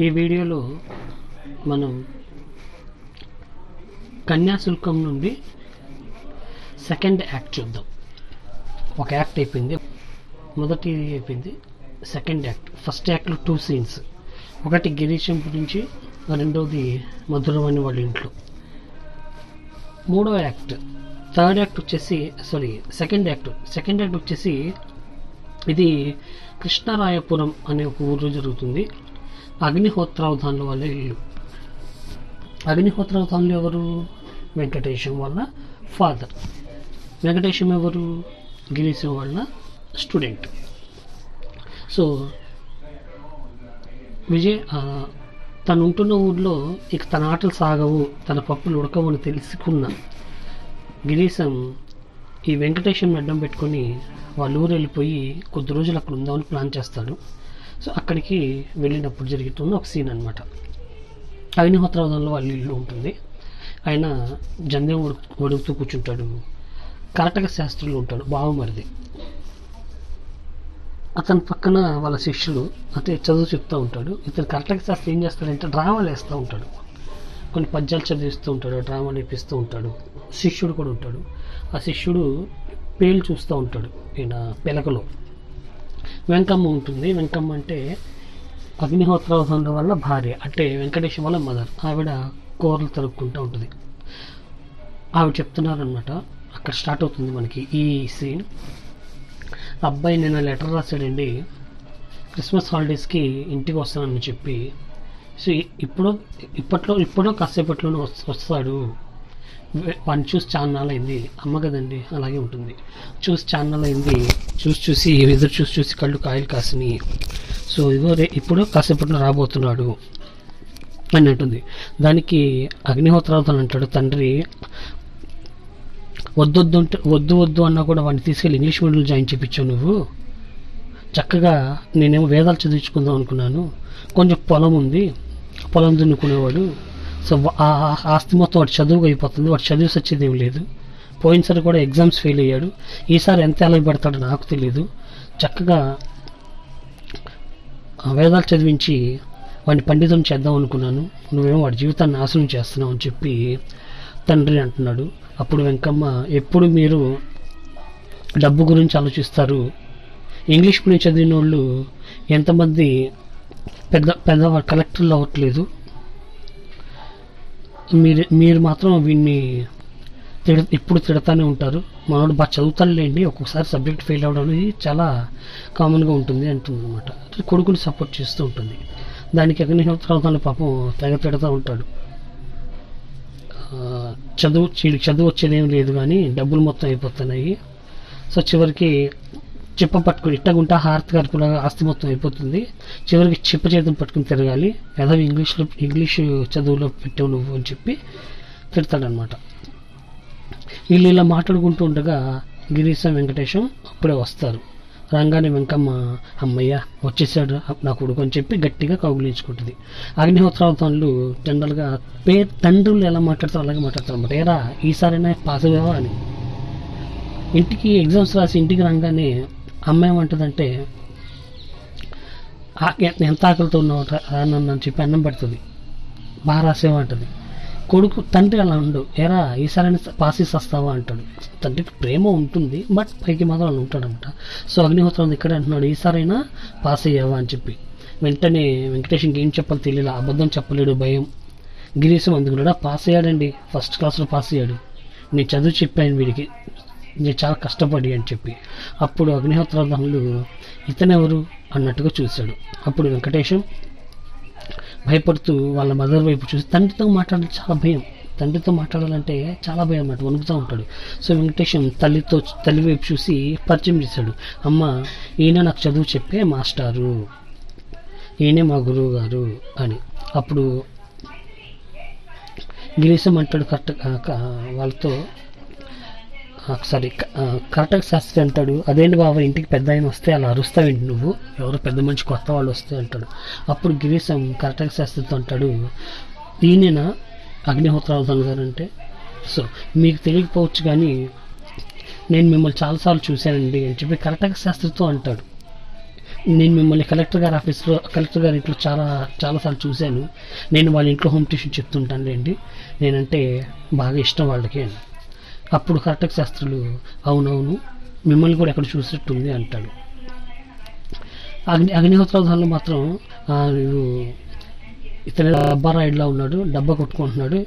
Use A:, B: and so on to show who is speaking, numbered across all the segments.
A: ఈ వీడియోలో మనం కన్యాశుల్కం నుండి సెకండ్ యాక్ట్ చూద్దాం. ఒక యాక్ట్ అయిపోయింది. మొదటి అయిపోయింది సెకండ్ యాక్ట్ ఫస్ట్ యాక్ట్లో టూ సీన్స్ ఒకటి గిరీశం గురించి రెండవది మధురవాణి వాళ్ళ ఇంట్లో. మూడో యాక్ట్ థర్డ్ యాక్ట్ వచ్చేసి sorry second act second act వచ్చేసి ఇది కృష్ణరాయపురం అనే ఒక ఊరు జరుగుతుంది. అగ్నిహోత్రావధానుల వల్ల ఇల్లు అగ్నిహోత్రావధానులు ఎవరు? వెంకటేశం వాళ్ళ ఫాదర్ వెంకటేశం ఎవరు? గిరీశం వాళ్ళ స్టూడెంట్ సో విజయ్ తను ఉంటున్న ఊర్లో ఇక తన ఆటలు సాగవు తన పప్పులు ఉడకవు అని తెలుసుకున్న గిరీశం ఈ వెంకటేశం అడ్డం పెట్టుకొని వాళ్ళ ఊరు వెళ్ళిపోయి కొద్ది రోజులు అక్కడ ఉందామని ప్లాన్ చేస్తాడు. సో అక్కడికి వెళ్ళినప్పుడు జరుగుతుంది ఒక సీన్ అనమాట అగ్నిహోత్రవదంలో వాళ్ళ ఇల్లు ఉంటుంది. ఆయన జంధ్యం ఉడు- ఉడుకుతూ కూర్చుంటాడు. కరెక్ట్గా శాస్త్రులు ఉంటాడు బావమరిది. అతని పక్కన వాళ్ళ శిష్యులు అంటే చదువు చెప్తూ ఉంటాడు. ఇతను కరెక్ట్గా శాస్త్రి ఏం చేస్తాడంటే డ్రామాలు వేస్తూ ఉంటాడు. కొన్ని పద్యాలు చదివిస్తూ ఉంటాడు డ్రామా నేర్పిస్తూ ఉంటాడు. శిష్యుడు కూడా ఉంటాడు. ఆ శిష్యుడు పేలు చూస్తూ ఉంటాడు. ఈయన పిలకలో. వెంకమ్మ ఉంటుంది. వెంకమ్మ అంటే అగ్నిహోత్రవసంలో వల్ల భార్య అంటే వెంకటేశ్వర వల్ల మదర్ ఆవిడ కూరలు తరుక్కుంటూ ఉంటుంది. ఆవిడ చెప్తున్నారనమాట అక్కడ స్టార్ట్ అవుతుంది మనకి ఈ సీన్ అబ్బాయి నిన్న లెటర్ రాశాడండి. క్రిస్మస్ హాలిడేస్కి ఇంటికి వస్తానని చెప్పి. సో ఇప్పుడు ఇప్పట్లో ఇప్పుడో కాసేపట్లోనే వస్తాడు. వన్ వాడిని చూసి ఛానల్ అయింది. అమ్మ కదండి అలాగే ఉంటుంది. చూసి ఛానల్ అయింది. చూసి చూసి ఎదురు చూసి చూసి కళ్ళు కాయలు కాసినాయి. సో ఇగో రే ఇప్పుడు కాసేపట్లో రాబోతున్నాడు అని అంటుంది దానికి అగ్నిహోత్రావతం అంటాడు తండ్రి వద్దొద్దు అంటే వద్దు వద్దు అన్నా కూడా వాడిని తీసుకెళ్ళి ఇంగ్లీష్ మీడియంలో జాయిన్ చేయించావు నువ్వు. చక్కగా నేనేమో వేదాలు చదివించుకుందాం అనుకున్నాను. కొంచెం పొలం ఉంది. పొలం దున్నుకునేవాడు. సో ఆ ఆస్తి మొత్తం వాడు చదువుకు అయిపోతుంది. వాడు చదివి వచ్చేది ఏం లేదు. పోయినసారి కూడా ఎగ్జామ్స్ ఫెయిల్ అయ్యాడు. ఈసారి ఎంత ఎలా పెడతాడో నాకు తెలియదు చక్కగా వేదాలు చదివించి వాడిని పండితం చేద్దాం అనుకున్నాను. నువ్వేమో వాడి జీవితాన్ని నాశనం చేస్తున్నావు అని చెప్పి తండ్రి అంటున్నాడు. అప్పుడు వెంకమ్మ ఎప్పుడు మీరు డబ్బు గురించి ఆలోచిస్తారు? ఇంగ్లీష్ మీడియం చదివిన వాళ్ళు ఎంతమంది పెద్ద పెద్ద కలెక్టర్లు అవ్వట్లేదు? మీరు మీరు మాత్రం వీడిని తిడ ఇప్పుడు తిడతానే ఉంటారు. మనోడు బాగా చదువుతానులేండి ఒక్కొక్కసారి సబ్జెక్ట్ ఫెయిల్ అవ్వడం అనేది చాలా కామన్గా ఉంటుంది అంటుంది అనమాట కొడుకుని సపోర్ట్ చేస్తూ ఉంటుంది. దానికి అగ్నిహోత్రావతాలు పాపం తెగ తిడతా ఉంటాడు. చదువు చదువు వచ్చేది చదువు వచ్చేదేం లేదు కానీ డబ్బులు మొత్తం అయిపోతున్నాయి. సో చివరికి చిప్ప పట్టుకుని ఇట్టగుంటా హారతి గారికి ఆస్తి మొత్తం అయిపోతుంది. చివరికి చిప్ప చేతిని పట్టుకుని తిరగాలి. ఏదో ఇంగ్లీష్లో ఇంగ్లీష్ చదువులో పెట్టావు నువ్వు అని చెప్పి తిడతాడనమాట వీళ్ళు ఇలా మాట్లాడుకుంటూ ఉండగా గిరీశం వెంకటేశం అప్పుడే వస్తారు. రాగానే వెంకమ్మ అమ్మయ్య వచ్చేసాడు నా కొడుకు అని చెప్పి గట్టిగా కౌగులించుకుంటుంది. అగ్నిహోత్రావతంలు జనరల్గా పేరు తండ్రులు ఎలా మాట్లాడతారు అలాగే మాట్లాడతారు అనమాట ఏరా ఈసారైనా పాస్ అయ్యావా అని. ఇంటికి ఎగ్జామ్స్ రాసి ఇంటికి రాగానే అమ్మ ఏమంటుందంటే ఎంత ఆకలితో ఉన్నావు అని చెప్పి అన్నం పెడుతుంది. బాగా రాసేమంటుంది కొడుకు తండ్రి అలా ఉండు ఎరా ఈసారి పాస్ చేసి వస్తావా అంటాడు. తండ్రికి ప్రేమ ఉంటుంది బట్ పైకి మాత్రం అలా ఉంటాడంట సో అగ్నిహోత్రం ఇక్కడ అంటున్నాడు ఈసారైనా పాస్ అయ్యావా అని చెప్పి. వెంటనే వెంకటేష్కి ఏం చెప్పాలో తెలియదు అబద్ధం చెప్పలేడు భయం. గిరీశం అందుకున్నాడా పాస్ అయ్యాడండి ఫస్ట్ క్లాస్లో పాస్ అయ్యాడు నేను చదువు చెప్పాను వీడికి నేను చాలా కష్టపడి అని చెప్పి. అప్పుడు అగ్నిహోత్రాలు ఇతనెవరు అన్నట్టుగా చూశాడు. అప్పుడు వెంకటేశం భయపడుతూ వాళ్ళ మదర్ వైపు చూసి తండ్రితో మాట్లాడడం చాలా భయం. తండ్రితో మాట్లాడాలంటే చాలా భయం అన్నట్టు వణుకుతూ ఉంటాడు. సో వెంకటేశం తల్లితో తల్లి వైపు చూసి పరిచయం చేశాడు. అమ్మ ఈయన నాకు చదువు చెప్పే మాస్టారు. ఈయనే మా గురువు గారు అని. అప్పుడు గిరీశం అంటాడు కరెక్ట్ వాళ్ళతో సారీ కరెక్ట్గా శాస్త్రి అంటాడు అదేంటి బాబా ఇంటికి పెద్ద ఆయన వస్తే అలా అరుస్తావేంటి నువ్వు? ఎవరో పెద్ద మనిషి కొత్త వాళ్ళు వస్తే అంటాడు. అప్పుడు గిరీశం కరెక్ట్గా శాస్త్రితో అంటాడు ఈయన అగ్నిహోత్రావధాన్ గారు అంటే సో మీకు తెలియకపోవచ్చు కానీ నేను మిమ్మల్ని చాలాసార్లు చూశానండి అని చెప్పి కరెక్ట్గా శాస్త్రితో అంటాడు. నేను మిమ్మల్ని కలెక్టర్ గారి ఆఫీస్లో కలెక్టర్ గారి ఇంట్లో చాలా చాలాసార్లు చూశాను. నేను వాళ్ళ ఇంట్లో హోమ్ ట్యూషన్ చెప్తుంటానులేండి. నేనంటే బాగా ఇష్టం వాళ్ళకి అని. అప్పుడు కరెక్ట్ శాస్త్రులు అవునవును మిమ్మల్ని కూడా ఎక్కడ చూసినట్టుంది అంటాడు. అగ్ని అగ్నిహోత్రాలు మాత్రం ఇతని నువ్వు ఇతను డబ్బా ఉన్నాడు డబ్బా కొట్టుకుంటున్నాడు.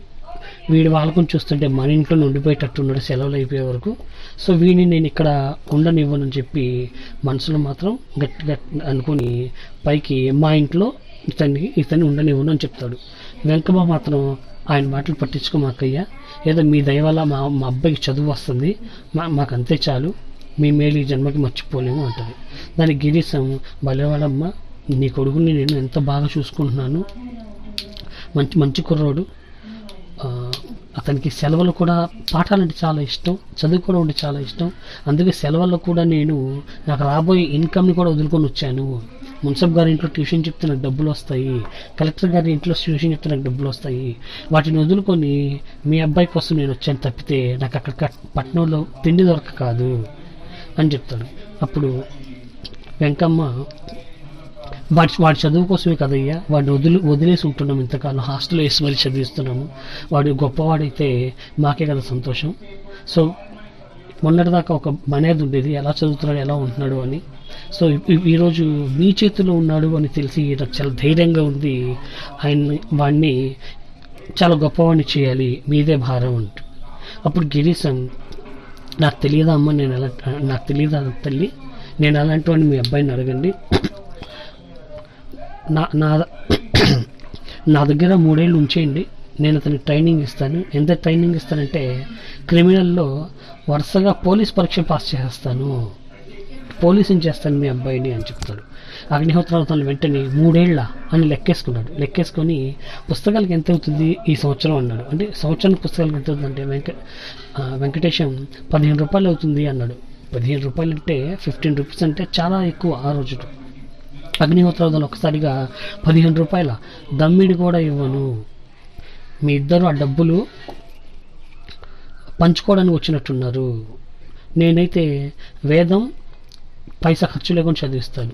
A: వీడి వాళ్ళకుని చూస్తుంటే మన ఇంట్లో ఉండిపోయేటట్టున్నాడు సెలవులు అయిపోయే వరకు. సో వీడిని నేను ఇక్కడ ఉండనివ్వనని చెప్పి మనసులో మాత్రం గట్టిగా అనుకుని పైకి మా ఇంట్లో ఇతన్ని ఇతన్ని ఉండనివ్వను అని చెప్తాడు. వెంకమ్మ మాత్రం ఆయన మాటలు పట్టించుకోమాకయ్యా. ఏదో మీ దయ వల్ల మా మా అబ్బాయికి చదువు వస్తుంది మా మాకు అంతే చాలు మీ మేలు ఈ జన్మకి మర్చిపోలేము అంటుంది. దానికి గిరీశం బలేవాడమ్మ నీ కొడుకుని నేను ఎంత బాగా చూసుకుంటున్నాను మంచి మంచి కుర్రోడు అతనికి సెలవులు కూడా పాఠాలంటే చాలా ఇష్టం చదువుకోవడం అంటే చాలా ఇష్టం అందుకే సెలవుల్లో కూడా నేను నాకు రాబోయే ఇన్కమ్ని కూడా వదులుకొని వచ్చాను. మున్సబ్ గారి ఇంట్లో ట్యూషన్ చెప్తే నాకు డబ్బులు వస్తాయి. కలెక్టర్ గారి ఇంట్లో ట్యూషన్ చెప్తే నాకు డబ్బులు వస్తాయి. వాటిని వదులుకొని మీ అబ్బాయి కోసం నేను వచ్చాను తప్పితే నాకు అక్కడ పట్నంలో తిండి దొరక కాదు అని చెప్తాడు. అప్పుడు వెంకమ్మ వాడి వాడి చదువు కోసమే కదయ్యా వాడిని వదిలి వదిలేసి ఉంటున్నాం ఇంతకాలం. హాస్టల్లో వేసి మరీ చదివిస్తున్నాము. వాడు గొప్పవాడైతే మాకే కదా సంతోషం. సో మొన్నటిదాకా ఒక మనేది ఉండేది ఎలా చదువుతున్నాడు ఎలా ఉంటున్నాడు అని. సో ఈరోజు మీ చేతిలో ఉన్నాడు అని తెలిసి నాకు చాలా ధైర్యంగా ఉంది. ఆయన వాడిని చాలా గొప్పవాడిని చేయాలి మీదే భారం అంటూ. అప్పుడు గిరీశం నాకు తెలియదా అమ్మ నేను ఎలా నాకు తెలియదా తల్లి? నేను అలాంటి వాడిని మీ అబ్బాయిని అడగండి. నా నా నా దగ్గర మూడేళ్ళు ఉంచేయండి. నేను అతనికి ట్రైనింగ్ ఇస్తాను. ఎంత ట్రైనింగ్ ఇస్తానంటే క్రిమినల్లో వరుసగా పోలీస్ పరీక్ష పాస్ చేస్తాను పోలీసుని చేస్తాను మీ అబ్బాయిని అని చెప్తాడు. అగ్నిహోత్రావతాలు వెంటనే మూడేళ్ళ అని లెక్కేసుకున్నాడు లెక్కేసుకొని పుస్తకాలకు ఎంత అవుతుంది ఈ సంవత్సరం అన్నాడు. అంటే సంవత్సరానికి పుస్తకాలకు ఎంత అవుతుంది అంటే వెంక వెంకటేశం పదిహేను రూపాయలు అవుతుంది అన్నాడు. పదిహేను రూపాయలు అంటే ఫిఫ్టీన్ రూపీస్ అంటే చాలా ఎక్కువ ఆ రోజు అగ్నిహోత్రావతాలు ఒకసారిగా పదిహేను రూపాయల దమ్మిడి కూడా ఇవ్వను. మీ ఇద్దరు ఆ డబ్బులు పంచుకోవడానికి వచ్చినట్టున్నారు. నేనైతే వేదం పైసా ఖర్చు లేకుండా చదివిస్తాను.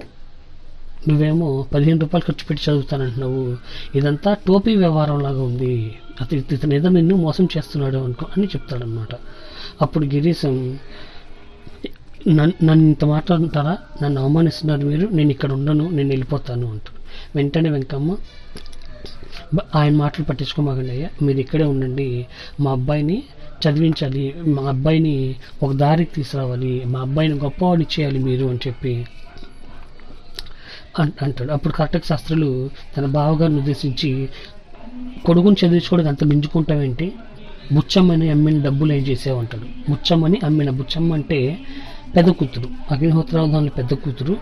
A: నువ్వేమో పదిహేను రూపాయలు ఖర్చు పెట్టి చదువుతానంటున్నావు. ఇదంతా టోపీ వ్యవహారం లాగా ఉంది. అతను ఇతను ఏదో నిన్ను మోసం చేస్తున్నాడు అనుకో అని చెప్తాడనమాట అప్పుడు గిరీశం నన్ను నన్ను ఇంత మాట్లాడుతారా నన్ను అవమానిస్తున్నారు మీరు. నేను ఇక్కడ ఉండను. నేను వెళ్ళిపోతాను అంటాడు వెంటనే వెంకమ్మ ఆయన మాటలు పట్టించుకోమాకండి అయ్యా. మీరు ఇక్కడే ఉండండి. మా అబ్బాయిని చదివించాలి మా అబ్బాయిని ఒక దారికి తీసుకురావాలి మా అబ్బాయిని గొప్పవాడిని చేయాలి మీరు అని చెప్పి అంట అంటాడు. అప్పుడు కర్టక శాస్త్రులు తన బావగారిని ఉద్దేశించి కొడుకుని చదివించుకోవడానికి అంత మించుకుంటావేంటి బుచ్చమ్మని అమ్మిన డబ్బులు ఏం చేసావు? బుచ్చమ్మని అమ్మిన బుచ్చమ్మ అంటే పెద్ద కూతురు. అగ్నిహోత్రావధానుల పెద్ద కూతురు.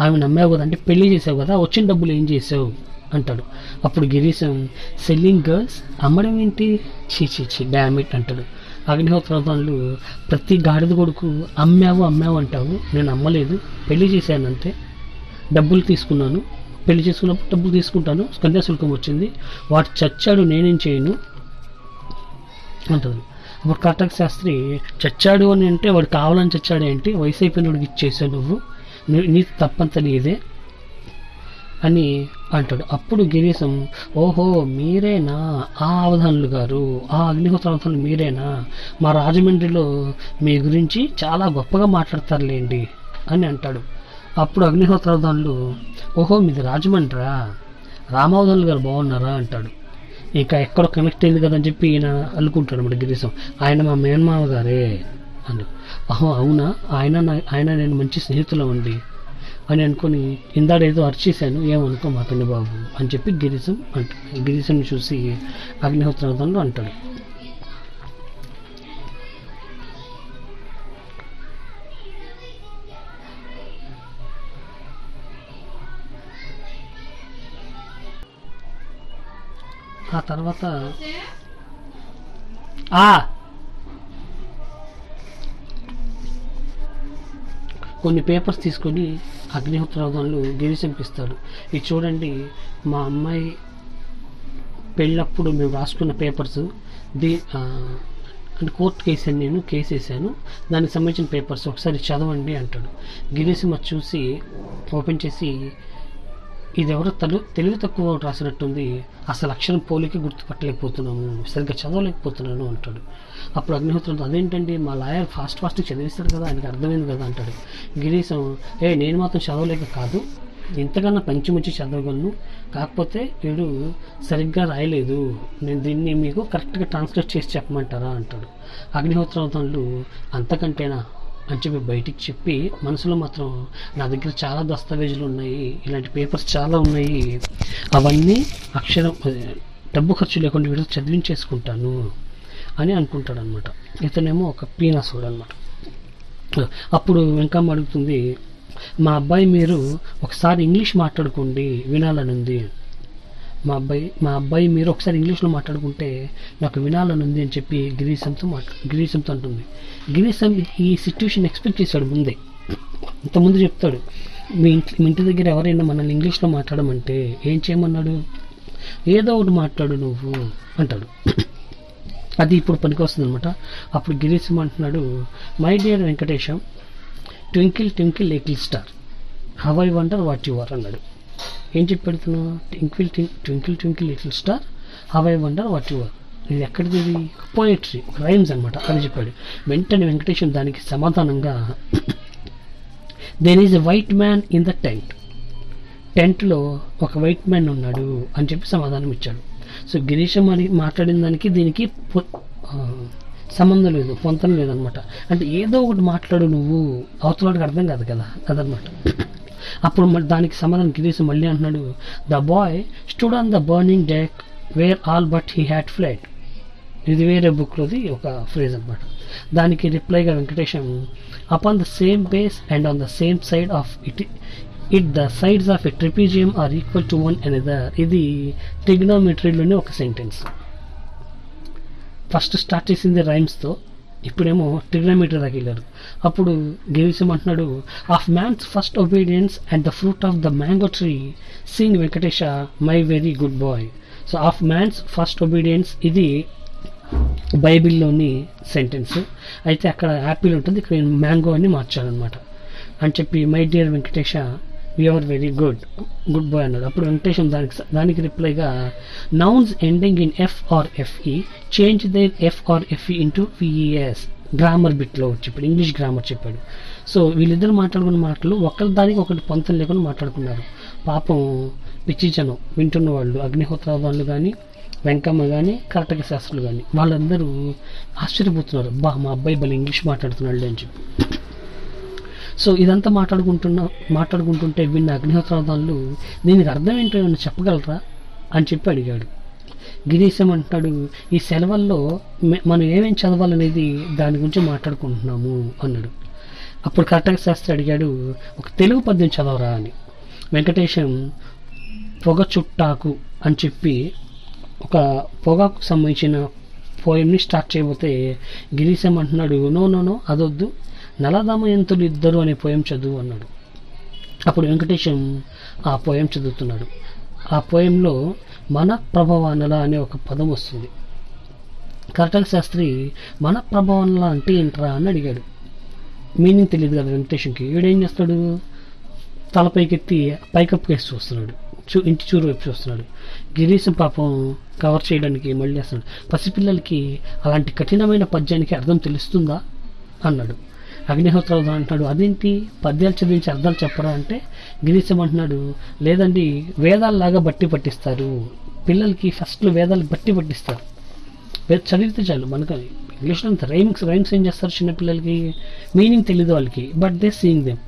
A: ఆమెను అమ్మావు కదా అంటే పెళ్ళి చేసావు కదా వచ్చిన డబ్బులు ఏం చేసావు? అంటాడు. అప్పుడు గిరీశం సెల్లింగ్ గర్ల్స్ అమ్మడం ఏంటి? చీ చీ డామిట్ అంటాడు. అగ్నిహోత్రావధానులు ప్రతి గాడిద కొడుకు అమ్మావు అమ్మావు అంటావు. నేను అమ్మలేదు. పెళ్ళి చేశాను అంతే డబ్బులు తీసుకున్నాను. పెళ్ళి చేసుకున్నప్పుడు డబ్బులు తీసుకుంటాను. కన్యాశుల్కం వచ్చింది. వాడు చచ్చాడు నేనేం చేయను? అంటుంది ఇప్పుడు కటక శాస్త్రి చచ్చాడు అని అంటే వాడు కావాలని చచ్చాడు ఏంటి? వయసు అయిపోయిన వాడికి ఇచ్చేసావు నువ్వు. నీ- నీ తప్పంత నీదే. అని అంటాడు. అప్పుడు గిరీశం ఓహో మీరేనా? ఆ అవధానులు గారు ఆ అగ్నిహోత్ర అవధానులు మీరేనా? మా రాజమండ్రిలో మీ గురించి చాలా గొప్పగా మాట్లాడతారులేండి అని అంటాడు. అప్పుడు అగ్నిహోత్ర అవధానులు ఓహో మీది రాజమండ్రా? రామావధానులు గారు బాగున్నారా? అంటాడు. ఇంకా ఎక్కడ కనెక్ట్ అయింది కదా అని చెప్పి ఈయన అనుకుంటాడు అన్నమాట గిరీశం. ఆయన మా మేనమామ గారే అని అహో అవునా? ఆయన ఆయన నేను మంచి స్నేహితులం అండి. అని అనుకొని ఇందాడేదో అర్చేశాను. ఏమనుకో మాకండి బాబు అని చెప్పి గిరీశం అంటాడు గిరీశం చూసి అగ్నిహోత్రంలో అంటాడు. ఆ తర్వాత ఆ! కొన్ని పేపర్స్ తీసుకొని అగ్నిహోత్రవదంలో గిరిశంపిస్తాడు ఇది చూడండి మా అమ్మాయి పెళ్ళప్పుడు మేము రాసుకున్న పేపర్స్ దీ అంటే కోర్ట్ కేసు అని నేను కేసు వేసాను దానికి సంబంధించిన పేపర్స్ ఒకసారి చదవండి అంటాడు. గిరీశం చూసి ఓపెన్ చేసి ఇది ఎవరో తలు తెలివి తక్కువ రాసినట్టుంది. అసలు అక్షరం పోలికి గుర్తుపట్టలేకపోతున్నాము సరిగ్గా చదవలేకపోతున్నాను అంటాడు. అప్పుడు అగ్నిహోత్రుడు అదేంటండి? మా లాయర్ ఫాస్ట్ ఫాస్ట్ చదివిస్తాడు కదా ఆయనకు అర్థమైంది కదా అంటాడు. గిరీశం ఏ నేను మాత్రం చదవలేక కాదు. ఇంతకన్నా పంచిముచ్చి చదవగలను. కాకపోతే వీడు సరిగ్గా రాయలేదు. నేను దీన్ని మీకు కరెక్ట్గా ట్రాన్స్లేట్ చేసి చెప్పమంటారా అంటాడు. అగ్నిహోత్రవుతాళ్ళు అంతకంటేనా? అని చెప్పి బయటికి చెప్పి మనసులో మాత్రం నా దగ్గర చాలా దస్తావేజులు ఉన్నాయి ఇలాంటి పేపర్స్ చాలా ఉన్నాయి. అవన్నీ అక్షరం డబ్బు ఖర్చు లేకుండా వీడియో చదివించేసుకుంటాను అని అనుకుంటాడు అనమాట ఇతనేమో ఒక పీనాసుడు అనమాట అప్పుడు వెంకమ్మ అడుగుతుంది మా అబ్బాయి మీరు ఒకసారి ఇంగ్లీష్ మాట్లాడుకోండి వినాలని ఉంది. మా అబ్బాయి మా అబ్బాయి మీరు ఒకసారి ఇంగ్లీష్లో మాట్లాడుకుంటే నాకు వినాలని ఉంది అని చెప్పి గిరీశంతో మాట్లా గిరీశంతో అంటుంది. గిరీశం ఈ సిచ్యువేషన్ ఎక్స్పెక్ట్ చేశాడు ముందే. ఇంతకుముందు చెప్తాడు మీ ఇంటి మీ ఇంటి దగ్గర ఎవరైనా మనల్ని ఇంగ్లీష్లో మాట్లాడమంటే ఏం చేయమన్నాడు? ఏదో ఒకటి మాట్లాడు నువ్వు అంటాడు. అది ఇప్పుడు పనికి వస్తుంది అనమాట అప్పుడు గిరీశం అంటున్నాడు my dear Venkatesham twinkle twinkle little star how I wonder what you are అన్నాడు. ఏం చెప్పి పెడుతున్నావు twinkle twinkle twinkle little star how I wonder what your ఇది ఎక్కడిది ఇది? పోయిట్రీ రైమ్స్ అనమాట అని చెప్పాడు. వెంటనే వెంకటేశ్వర దానికి సమాధానంగా then is a white man in the tent టెంట్లో ఒక వైట్ మ్యాన్ ఉన్నాడు అని చెప్పి సమాధానం ఇచ్చాడు. సో గిరీశం అని మాట్లాడిన దానికి దీనికి పొ- సంబంధం లేదు పొంతం లేదనమాట అంటే ఏదో ఒకటి మాట్లాడు నువ్వు అవతలవాడికి అర్థం కాదు కదా అదనమాట అప్పుడు మరి దానికి సమాధానం గిరీశం మళ్ళీ అంటున్నాడు the boy stood on the burning deck where all but he had flight ఇది వేరే బుక్లోది ఒక ఫ్రేజ్ అనమాట దానికి రిప్లైగా Venkatesham upon the same base and on the same side of it it the sides of a trapezium are equal to one another ఇది ట్రిగ్నోమెట్రీలోనే ఒక sentence first start చేసింది రైమ్స్తో ఇప్పుడేమో ట్రిగ్నోమీటర్ దాకా వెళ్ళారు. అప్పుడు గిరీశం అంటున్నాడు of man's first obedience and the fruit of the mango tree sing Venkatesh my very good boy. So of man's first obedience ఇది బైబిల్లోని సెంటెన్స్. అయితే అక్కడ యాపిల్ ఉంటుంది ఇక్కడ నేను మ్యాంగో అని మార్చాలన్నమాట అని చెప్పి my dear Venkatesh you are very good good boy అన్నాడు. అప్పుడు వెంకటేశం దానికి దానికి రిప్లైగా nouns ending in F or F E change their F or F E into V E S grammar బిట్లో చెప్పాడు ఇంగ్లీష్ గ్రామర్ చెప్పాడు. సో వీళ్ళిద్దరు మాట్లాడుకున్న మాటలు ఒకరి దానికి ఒకటి పొంతం లేకుండా మాట్లాడుకున్నారు. పాపం పిచ్చిచనం వింటున్న వాళ్ళు అగ్నిహోత్ర వాళ్ళు కానీ వెంకమ్మ కానీ కర్టక శాస్త్రులు కానీ వాళ్ళందరూ ఆశ్చర్యపోతున్నారు. బా మా అబ్బాయి భలే ఇంగ్లీష్ మాట్లాడుతున్నాడు అని చెప్పి. సో ఇదంతా మాట్లాడుకుంటున్న మాట్లాడుకుంటుంటే విన్న అగ్నిహోత్రాదాలు దీనికి అర్థం ఏంటో ఏమైనా చెప్పగలరా? అని చెప్పి అడిగాడు. గిరీశం అంటున్నాడు ఈ సెలవుల్లో మనం ఏమేమి చదవాలనేది దాని గురించి మాట్లాడుకుంటున్నాము అన్నాడు. అప్పుడు కర్టక శాస్త్రి అడిగాడు ఒక తెలుగు పద్యం చదవరా? అని. వెంకటేశం పొగ చుట్టాకు అని చెప్పి ఒక పొగాకు సంబంధించిన పోయంని స్టార్ట్ చేయబోతే గిరీశం అంటున్నాడు నో నో నో అదొద్దు. నలదమయంతులు ఇద్దరు అనే పోయం చదువు అన్నాడు. అప్పుడు వెంకటేశం ఆ పోయం చదువుతున్నాడు. ఆ పోయంలో మన ప్రభవానల అనే ఒక పదం వస్తుంది. కర్టక శాస్త్రి మన ప్రభవానల అంటే ఏంట్రా? అని అడిగాడు. మీనింగ్ తెలియదు కదా వెంకటేశంకి. వీడేం చేస్తాడు? తలపైకెత్తి పైకప్పు వేసి చూస్తున్నాడు చూ ఇంటి చూరు వైపు చూస్తున్నాడు. గిరీశం పాపం కవర్ చేయడానికి మళ్ళీ వేస్తున్నాడు. పసిపిల్లలకి అలాంటి కఠినమైన పద్యానికి అర్థం తెలుస్తుందా? అన్నాడు. అగ్నిహోత్రాలు అంటున్నాడు అదేంటి? పద్యాలు చదివించి అర్థాలు చెప్పరా అంటే గిరీశం అంటున్నాడు లేదండి వేదాల్లాగా బట్టి పట్టిస్తారు. పిల్లలకి ఫస్ట్లో వేదాలు బట్టి పట్టిస్తారు. చదివితే చాలు మనకు ఇంగ్లీష్లో అంత రైమ్స్ రైమ్స్ ఏం చేస్తారు చిన్నపిల్లలకి మీనింగ్ తెలియదు వాళ్ళకి బట్ దే సీయింగ్ దెమ్.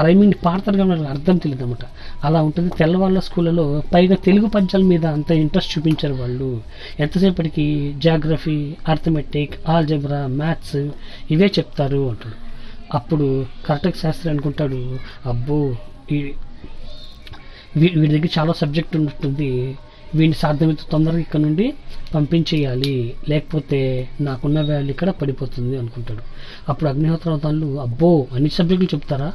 A: ఆ రైమింగ్ పాడతారు కానీ వాళ్ళకి అర్థం తెలియదు అనమాట అలా ఉంటుంది. తెల్లవాళ్ళ స్కూళ్ళలో పైగా తెలుగు పద్యాల మీద అంత ఇంట్రెస్ట్ చూపించారు వాళ్ళు. ఎంతసేపటికి? జాగ్రఫీ అర్థమెటిక్ ఆల్జబ్రా మ్యాథ్స్ ఇవే చెప్తారు అంటారు అప్పుడు కర్ణాటక శాస్త్రి అనుకుంటాడు అబ్బో ఈ వీ- వీడి దగ్గర చాలా సబ్జెక్ట్ ఉన్నట్టుంది. వీడిని సాధ్యమైతే తొందరగా ఇక్కడ నుండి పంపించేయాలి. లేకపోతే నాకున్న వాల్యూ ఇక్కడ పడిపోతుంది అనుకుంటాడు. అప్పుడు అగ్నిహోత్రవతాలు అబ్బో అన్ని సబ్జెక్టులు చెప్తారా?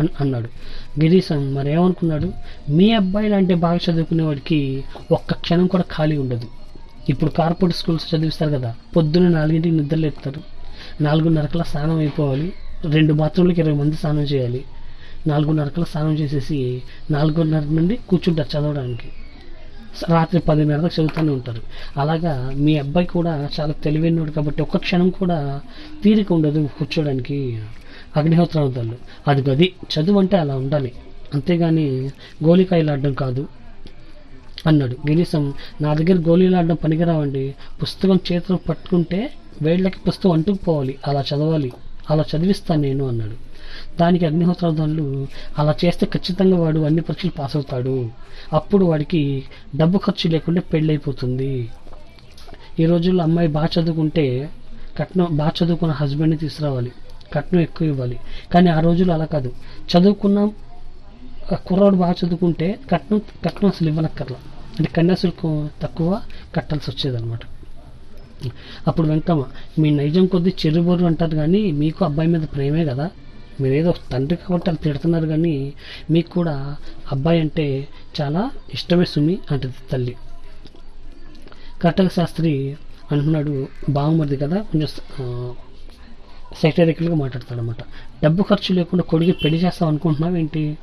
A: అన్ అన్నాడు. గిరీశం మరి ఏమనుకున్నాడు మీ అబ్బాయి లాంటి బాగా చదువుకునేవాడికి ఒక్క క్షణం కూడా ఖాళీ ఉండదు. ఇప్పుడు కార్పొరేట్ స్కూల్స్ చదివిస్తారు కదా పొద్దున్న నాలుగింటికి నిద్రలు ఎత్తారు నాలుగున్నరకలా స్నానం అయిపోవాలి. రెండు బాత్రూంలకు ఇరవై మంది స్నానం చేయాలి. నాలుగున్నరకలా స్నానం చేసేసి నాలుగున్నర నుండి కూర్చుంటారు చదవడానికి. రాత్రి పదిన్నర దాకా చదువుతూనే ఉంటారు. అలాగా మీ అబ్బాయి కూడా చాలా తెలివైనడు కాబట్టి ఒక్క క్షణం కూడా తీరిక ఉండదు కూర్చోడానికి అగ్నిహోత్రావతాలు అది గది. చదువు అంటే అలా ఉండాలి. అంతేగాని గోలికాయలు ఆడడం కాదు అన్నాడు. గిరీశం నా దగ్గర గోళీలు ఆడడం పనికిరావండి. పుస్తకం చేతిలో పట్టుకుంటే వేళ్ళకి పుస్తకం అంటుకుపోవాలి. అలా చదవాలి. అలా చదివిస్తాను నేను అన్నాడు. దానికి అగ్నిహోత్రాలు అలా చేస్తే ఖచ్చితంగా వాడు అన్ని పరీక్షలు పాస్ అవుతాడు. అప్పుడు వాడికి డబ్బు ఖర్చు లేకుండా పెళ్ళైపోతుంది. ఈ రోజుల్లో అమ్మాయి బాగా చదువుకుంటే కట్నం బాగా చదువుకున్న హస్బెండ్ని తీసుకురావాలి. కట్నం ఎక్కువ ఇవ్వాలి. కానీ ఆ రోజుల్లో అలా కాదు. చదువుకున్న కుర్రాడు బాగా చదువుకుంటే కట్నం కట్నం అసలు ఇవ్వనక్కర్లా. అంటే కన్యాశుల్కం తక్కువ కట్టాల్సి వచ్చేదన్నమాట. అప్పుడు వెంకమ్మ మీ నైజం కొద్ది చెరుబోరు అంటారు కానీ మీకు అబ్బాయి మీద ప్రేమే కదా? మీరేదో తండ్రి కాబట్టి అలా తిడుతున్నారు కానీ మీకు కూడా అబ్బాయి అంటే చాలా ఇష్టమే సుమి అంటది తల్లి. కటక శాస్త్రి అంటున్నాడు బాగుమరిది కదా కొంచెం సెటరికల్గా మాట్లాడతాడనమాట డబ్బు ఖర్చు లేకుండా కొడుకు పెళ్ళి చేస్తావు అనుకుంటున్నావు ఏంటి?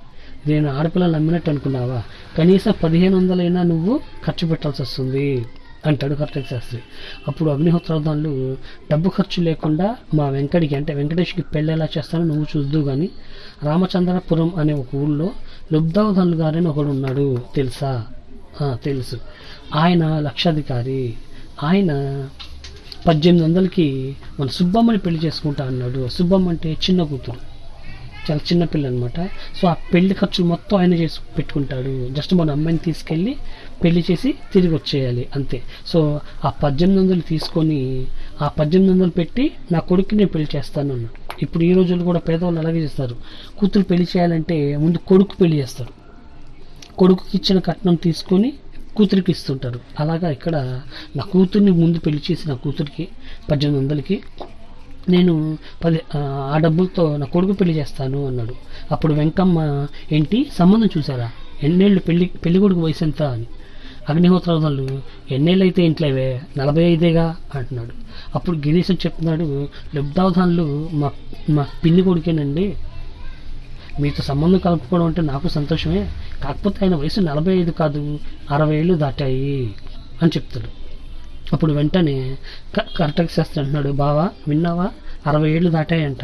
A: నేను ఆడపిల్లలు నమ్మినట్టు అనుకున్నావా? కనీసం పదిహేను వందలైనా నువ్వు ఖర్చు పెట్టాల్సి వస్తుంది. అంటాడు కర్తక శాస్త్రి. అప్పుడు అగ్నిహోత్రాలు డబ్బు ఖర్చు లేకుండా మా వెంకటికి అంటే వెంకటేష్కి పెళ్ళేలా ఎలా చేస్తానో నువ్వు చూద్దు కానీ రామచంద్రపురం అనే ఒక ఊళ్ళో లుబ్దావధానులు గారని ఒకడు ఉన్నాడు. తెలుసా? తెలుసు. ఆయన లక్షాధికారి. ఆయన పద్దెనిమిది వందలకి మన సుబ్బమ్మని పెళ్ళి చేసుకుంటా అన్నాడు. సుబ్బమ్మ అంటే చిన్న కూతురు. చాలా చిన్న పిల్ల అనమాట సో ఆ పెళ్ళి ఖర్చులు మొత్తం ఆయన చేసి పెట్టుకుంటాడు. జస్ట్ మన అమ్మాయిని తీసుకెళ్ళి పెళ్ళి చేసి తిరిగి వచ్చేయాలి అంతే. సో ఆ పద్దెనిమిది వందలు తీసుకొని ఆ పద్దెనిమిది వందలు పెట్టి నా కొడుక్కి నేను పెళ్ళి చేస్తాను అన్నాడు. ఇప్పుడు ఈ రోజుల్లో కూడా పేదవాళ్ళు అలాగే చేస్తారు. కూతురు పెళ్ళి చేయాలంటే ముందు కొడుకు పెళ్ళి చేస్తారు. కొడుకుకి ఇచ్చిన కట్నం తీసుకొని కూతురికి ఇస్తుంటారు. అలాగా ఇక్కడ నా కూతుర్ని ముందు పెళ్ళి చేసి నా కూతురికి పద్దెనిమిది వందలకి నేను పది ఆ, డబ్బులతో నా కొడుకు పెళ్ళి చేస్తాను అన్నాడు. అప్పుడు వెంకమ్మ ఏంటి? సంబంధం చూసారా ఎన్నేళ్ళు పెళ్ళి పెళ్ళి కొడుకు వయసు ఎంత? అని. అగ్నిహోత్రాలు ఎన్నేళ్ళు అయితే ఇంట్లోవే? నలభై ఐదేగా? అంటున్నాడు. అప్పుడు గిరీశం చెప్తున్నాడు లుబ్దావధాన్లు మా మా పిన్ని కొడుకేనండి. మీతో సంబంధం కలుపుకోవడం అంటే నాకు సంతోషమే. కాకపోతే ఆయన వయసు నలభై ఐదు కాదు అరవై ఏళ్ళు దాటాయి అని చెప్తాడు. అప్పుడు వెంటనే క- కర్టక శాస్త్రి అంటున్నాడు బావా విన్నావా? అరవై ఏళ్ళు దాటాయంట.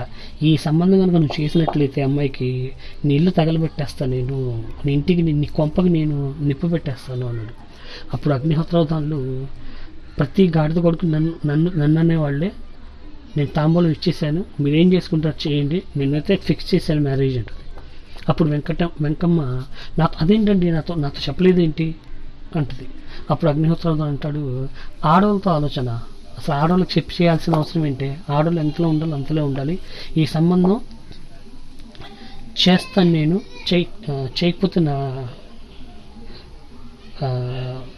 A: ఈ సంబంధం కనుక నువ్వు చేసినట్లయితే అమ్మాయికి నీళ్ళు తగలబెట్టేస్తా నేను. నీ ఇంటికి నీ కొంపకి నేను నిప్పు పెట్టేస్తాను అన్నాడు. అప్పుడు అగ్నిహోత్రవతాలు ప్రతి గాడిద కొడుకు నన్ను నన్ను నన్ను అనేవాళ్ళే నేను తాంబూలం ఇచ్చేసాను మీరేం చేసుకుంటారు చేయండి నేనైతే ఫిక్స్ చేశాను మ్యారేజ్ అంటుంది. అప్పుడు వెంకట వెంకమ్మ నాకు అదేంటండి? నాతో నాతో చెప్పలేదేంటి? అంటది. అప్పుడు అగ్నిహోత్రాలు అంటాడు ఆడవాళ్ళతో ఆలోచన. అసలు ఆడవాళ్ళకి చెప్పి చేయాల్సిన అవసరం ఏంటి? ఆడవాళ్ళు ఎంతలో ఉండాలి అంతలో ఉండాలి. ఈ సంబంధం చేస్తాను నేను చేయి చేయకపోతే నా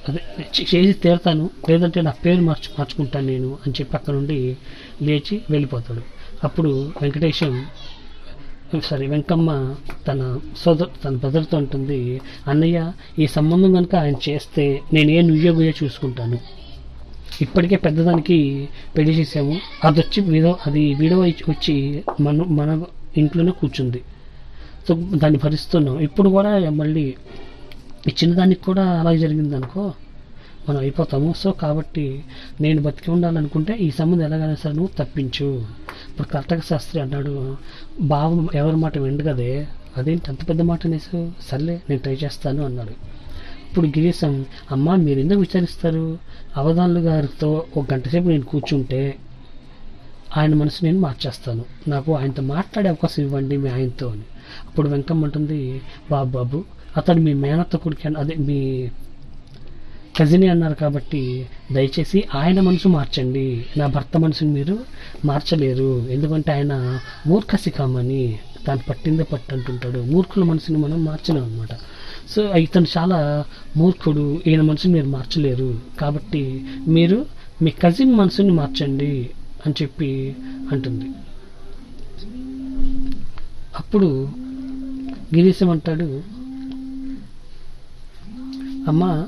A: అదే చే- చేసి తీరుతాను. లేదంటే నా పేరు మార్చు మార్చుకుంటాను నేను అని చెప్పి అక్కడ నుండి లేచి వెళ్ళిపోతాడు. అప్పుడు వెంకటేశం సారీ వెంకమ్మ తన సోదరు తన బ్రదర్తో ఉంటుంది అన్నయ్య ఈ సంబంధం కనుక ఆయన చేస్తే నేను ఏ నుయ్యోగుయ్యో చూసుకుంటాను. ఇప్పటికే పెద్దదానికి పెళ్ళి చేసాము అది వచ్చి విడో అది విడవ వచ్చి మన మన ఇంట్లోనే కూర్చుంది. సో దాన్ని భరిస్తున్నాం. ఇప్పుడు కూడా మళ్ళీ చిన్నదానికి కూడా అలాగే జరిగింది అనుకో మనం అయిపోతాము. సో కాబట్టి నేను బతికి ఉండాలనుకుంటే ఈ సంబంధం ఎలాగైనా సరే నువ్వు తప్పించు. ఇప్పుడు కర్తక శాస్త్రి అన్నాడు బావ ఎవరి మాట విండు కదే అదేంటి అంత పెద్ద మాట అనేసి సర్లే నేను ట్రై చేస్తాను అన్నాడు. ఇప్పుడు గిరీశం అమ్మ మీరు ఎందుకు విచారిస్తారు? అవధానులు గారితో ఒక గంట సేపు నేను కూర్చుంటే ఆయన మనసు నేను మార్చేస్తాను. నాకు ఆయనతో మాట్లాడే అవకాశం ఇవ్వండి మీ ఆయనతో అని. అప్పుడు వెంకమ్మ అంటుంది బాబు బాబు అతడు మీ మేనత్త కొడుకు అదే మీ కజినే అన్నారు కాబట్టి దయచేసి ఆయన మనసు మార్చండి. నా భర్త మనసుని మీరు మార్చలేరు. ఎందుకంటే ఆయన మూర్ఖశిఖామని దాన్ని పట్టిందే పట్టు అంటుంటాడు మూర్ఖుల మనసుని మనం మార్చలేము అనమాట సో ఇతను చాలా మూర్ఖుడు. ఈయన మనసుని మీరు మార్చలేరు. కాబట్టి మీరు మీ కజిన్ మనసుని మార్చండి అని చెప్పి అంటుంది. అప్పుడు గిరీశం అంటాడు అమ్మా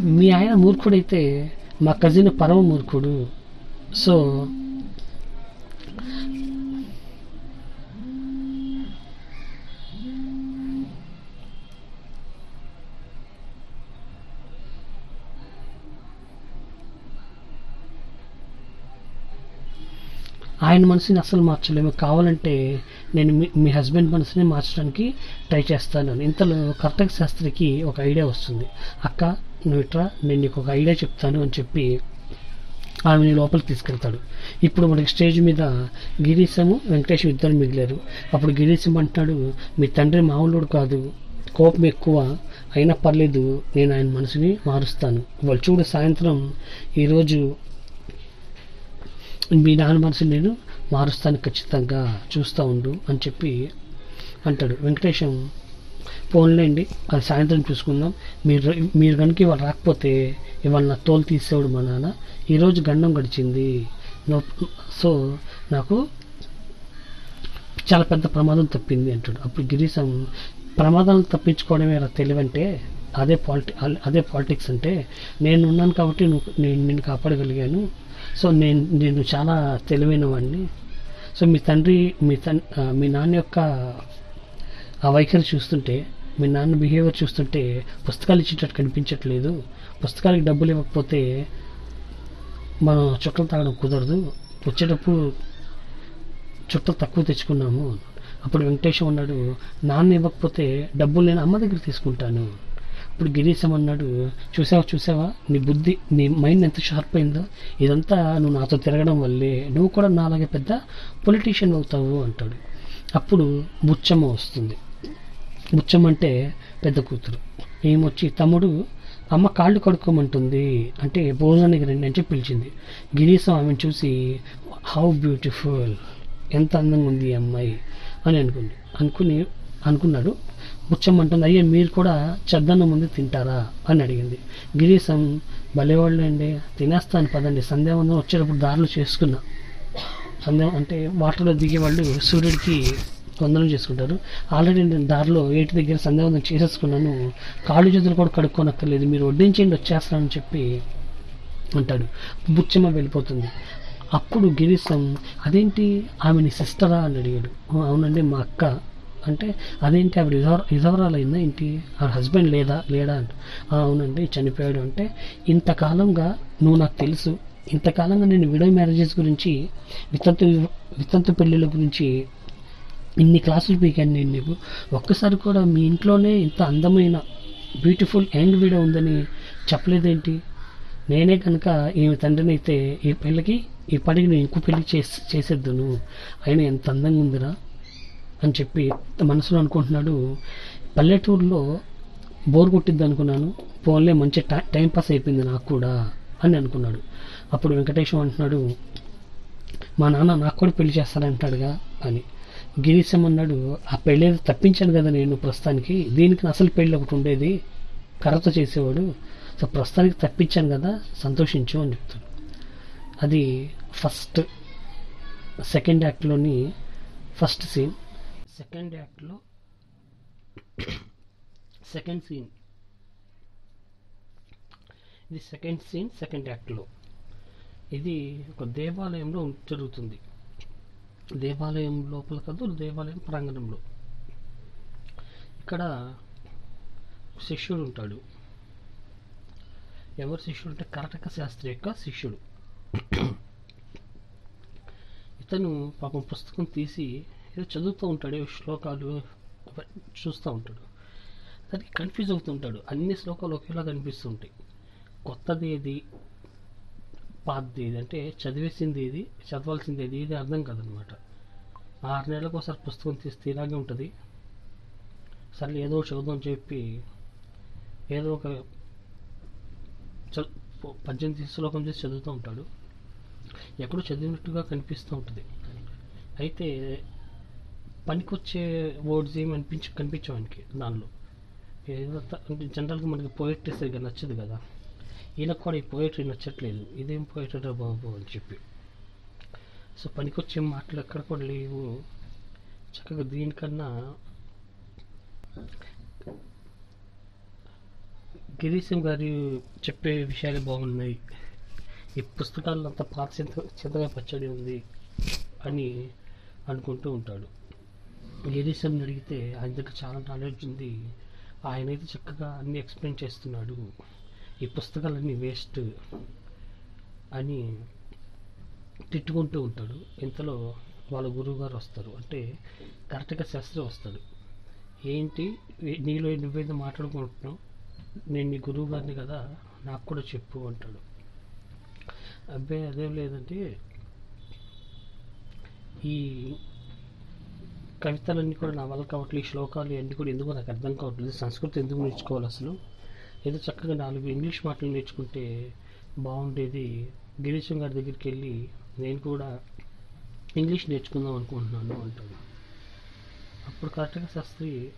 A: మీ ఆయన మూర్ఖుడైతే మా కజిన్ పరమ మూర్ఖుడు. సో ఆయన మనసుని అసలు మార్చలేము. కావాలంటే నేను మీ మీ హస్బెండ్ మనసుని మార్చడానికి ట్రై చేస్తాను. ఇంతలో కర్తక శాస్త్రికి ఒక ఐడియా వస్తుంది. అక్క నువ్వు ఇట్రా నేను నీకు ఒక ఐడియా చెప్తాను అని చెప్పి ఆమెని లోపలికి తీసుకెళ్తాడు. ఇప్పుడు మనకి స్టేజ్ మీద గిరీశము వెంకటేష్ ఇద్దరు మిగిలారు. అప్పుడు గిరీశం అంటాడు మీ తండ్రి మామూలుడు కాదు. కోపం ఎక్కువ. అయినా పర్లేదు నేను ఆయన మనసుని మారుస్తాను. వాళ్ళు చూడు సాయంత్రం ఈరోజు మీ నాన్న మనసుని నేను మారుస్తాను ఖచ్చితంగా చూస్తూ ఉండు అని చెప్పి అంటాడు. వెంకటేశం ఫోన్లేండి అది సాయంత్రం చూసుకుందాం. మీరు మీరు కనుక ఇవాళ రాకపోతే ఇవాళ నా తోలు తీసేవాడు మా నాన్న. ఈరోజు గండం గడిచింది. సో నాకు చాలా పెద్ద ప్రమాదం తప్పింది అంటాడు. అప్పుడు గిరీశం ప్రమాదాలను తప్పించుకోవడమే రా తెలివంటే అదే పాలిటి అదే పాలిటిక్స్ అంటే నేను ఉన్నాను కాబట్టి నువ్వు నేను నిన్ను కాపాడగలిగాను. సో నేను నేను చాలా తెలివైన వాడిని. సో మీ తండ్రి మీ తన్ మీ నాన్న యొక్క ఆ వైఖరి చూస్తుంటే మీ నాన్న బిహేవియర్ చూస్తుంటే పుస్తకాలు ఇచ్చేటట్టు కనిపించట్లేదు. పుస్తకాలకి డబ్బులు ఇవ్వకపోతే మనం చుక్కలు తాగడం కుదరదు. వచ్చేటప్పుడు చుట్టలు తక్కువ తెచ్చుకున్నాము. అప్పుడు వెంకటేశం అన్నాడు నాన్న ఇవ్వకపోతే డబ్బులు నేను అమ్మ దగ్గర తీసుకుంటాను. ఇప్పుడు గిరీశం అన్నాడు చూసావా చూసావా నీ బుద్ధి నీ మైండ్ ఎంత షార్ప్ అయిందో ఇదంతా నువ్వు నాతో తిరగడం వల్లే నువ్వు కూడా నాలాగే పెద్ద పొలిటీషియన్ అవుతావు అంటాడు. అప్పుడు బుచ్చమ్మ వస్తుంది. ముచ్చం అంటే పెద్ద కూతురు. ఏమొచ్చి తమ్ముడు అమ్మ కాళ్ళు కడుక్కోమంటుంది. అంటే భోజనానికి రండి అని చెప్పి పిలిచింది. గిరీశం ఆమెను చూసి హౌ బ్యూటిఫుల్ ఎంత అందంగా ఉంది ఈ అమ్మాయి అని అనుకుంది. అనుకుని అనుకున్నాడు. ముచ్చమంటుంది అంటుంది అయ్యే మీరు కూడా చద్దన్నం ముందు తింటారా? అని అడిగింది. గిరీశం భలేవాళ్ళు అండి తినేస్తాను పదండి సంధ్యావందనం వచ్చేటప్పుడు దారిలో చేసుకున్నా. సంధ్య అంటే వాటర్లో దిగేవాళ్ళు సూర్యుడికి స్పందన చేసుకుంటారు. ఆల్రెడీ నేను దారిలో ఏటి దగ్గర సందేహం చేసేసుకున్నాను. కాళ్ళు చేతులు కూడా కడుక్కోనక్కర్లేదు. మీరు వడ్డించేయండి వచ్చేస్తానని చెప్పి అంటాడు. బుచ్చమ్మ వెళ్ళిపోతుంది. అప్పుడు గిరీశం అదేంటి? ఆమె నీ సిస్టరా? అని అడిగాడు. అవునండి మా అక్క. అంటే అదేంటి? ఆవిడ ఇదవ ఇదవరాలు అయిందా ఏంటి? ఆవిడ హస్బెండ్ లేదా లేడా? అంట. అవునండి చనిపోయాడు. అంటే ఇంతకాలంగా నువ్వు నాకు తెలుసు. ఇంతకాలంగా నేను విడో మ్యారేజెస్ గురించి వితంతు వితంతు పెళ్ళిళ్ళ గురించి ఇన్ని క్లాసులు పీకాను నేను నీకు. ఒక్కసారి కూడా మీ ఇంట్లోనే ఇంత అందమైన బ్యూటిఫుల్ యంగ్ వీడియో ఉందని చెప్పలేదేంటి? నేనే కనుక ఈమె తండ్రిని అయితే ఈ పిల్లకి ఈ పడికి నేను ఇంకో పెళ్ళి చేసి చేసేద్దును ఆయన ఎంత అందంగా ఉందిరా? అని చెప్పి మనసులో అనుకుంటున్నాడు. పల్లెటూరులో బోర్ కొట్టిద్ది అనుకున్నాను. ఫోన్లే మంచి టై- టైం పాస్ అయిపోయింది నాకు కూడా అని అనుకున్నాడు. అప్పుడు వెంకటేశం అంటున్నాడు మా నాన్న నాకు కూడా పెళ్ళి చేస్తానంటాడుగా అని. గిరీశం అన్నాడు ఆ పెళ్ళి తప్పించాను కదా నేను ప్రస్తుతానికి. దీనికి అసలు పెళ్ళి ఒకటి ఉండేది. కర్రతో చేసేవాడు. సో ప్రస్తుతానికి తప్పించాను కదా సంతోషించు అని చెప్తాడు. అది ఫస్ట్ సెకండ్ యాక్ట్లోని ఫస్ట్ సీన్. సెకండ్ యాక్ట్లో సెకండ్ సీన్. ఇది సెకండ్ సీన్ సెకండ్ యాక్ట్లో ఇది ఒక దేవాలయంలో జరుగుతుంది. దేవాలయం లోపల కాదు దేవాలయం ప్రాంగణంలో. ఇక్కడ శిష్యుడు ఉంటాడు ఎవరు శిష్యుడు అంటే కరటక శాస్త్రి యొక్క శిష్యుడు. ఇతను పాపం పుస్తకం తీసి ఏదో చదువుతూ ఉంటాడు శ్లోకాలు చూస్తూ ఉంటాడు. దానికి కన్ఫ్యూజ్ అవుతుంటాడు అన్ని శ్లోకాలు ఒకేలా కనిపిస్తుంటాయి కొత్తది ఏది? పాతది ఏది? అంటే చదివేసింది ఏది? చదవాల్సింది ఏది? ఇది అర్థం కాదనమాట. ఆరు నెలలకు ఒకసారి పుస్తకం తీస్తే ఇలాగే ఉంటుంది. సర్లే ఏదో చదువుదాం అని చెప్పి ఏదో ఒక పద్దెనిమిది శ్లోకం చేసి చదువుతూ ఉంటాడు. ఎక్కడో చదివినట్టుగా కనిపిస్తూ ఉంటుంది. అయితే పనికొచ్చే వర్డ్స్ ఏమి అనిపించి కనిపించవానికి దానిలో. ఏదో అంటే జనరల్గా మనకి పోయిటరీ సరిగ్గా నచ్చదు కదా. ఈయనకు కూడా ఈ పోయిటరీ నచ్చట్లేదు. ఇదేం పోయిటరీ బాబు అని చెప్పి. సో పనికొచ్చే మాటలు ఎక్కడ కూడా లేవు. చక్కగా దీనికన్నా గిరీశం గారి చెప్పే విషయాలు బాగున్నాయి. ఈ పుస్తకాల్లో అంత పాత చింత చింతగా పచ్చడి ఉంది అని అనుకుంటూ ఉంటాడు. గిరీశంని అడిగితే ఆయన దగ్గర చాలా నాలెడ్జ్ ఉంది. ఆయన అయితే చక్కగా అన్ని ఎక్స్ప్లెయిన్ చేస్తున్నాడు. ఈ పుస్తకాలన్నీ వేస్ట్ అని తిట్టుకుంటూ ఉంటాడు. ఇంతలో వాళ్ళ గురువు గారు వస్తారు. అంటే కరెక్ట్గా శాస్త్రి వస్తాడు. ఏంటి? నీలో నువ్వేదో మాట్లాడుకుంటున్నావు? నేను నీ గురువు గారిని కదా నాకు కూడా చెప్పు అంటాడు. అబ్బాయి అదేం లేదంటే ఈ కవితలన్నీ కూడా నా వల్ల కావట్లేదు. ఈ శ్లోకాలు అన్నీ కూడా ఎందుకు నాకు అర్థం కావట్లేదు. సంస్కృతం ఎందుకు నేర్చుకోవాలి అసలు? ఏదో చక్కగా నాలుగు ఇంగ్లీష్ మాటలు నేర్చుకుంటే బాగుండేది. గిరీశం గారి దగ్గరికి వెళ్ళి నేను కూడా ఇంగ్లీష్ నేర్చుకుందాం అనుకుంటున్నాను అంటాడు. అప్పుడు కరెక్ట్గా శాస్త్రి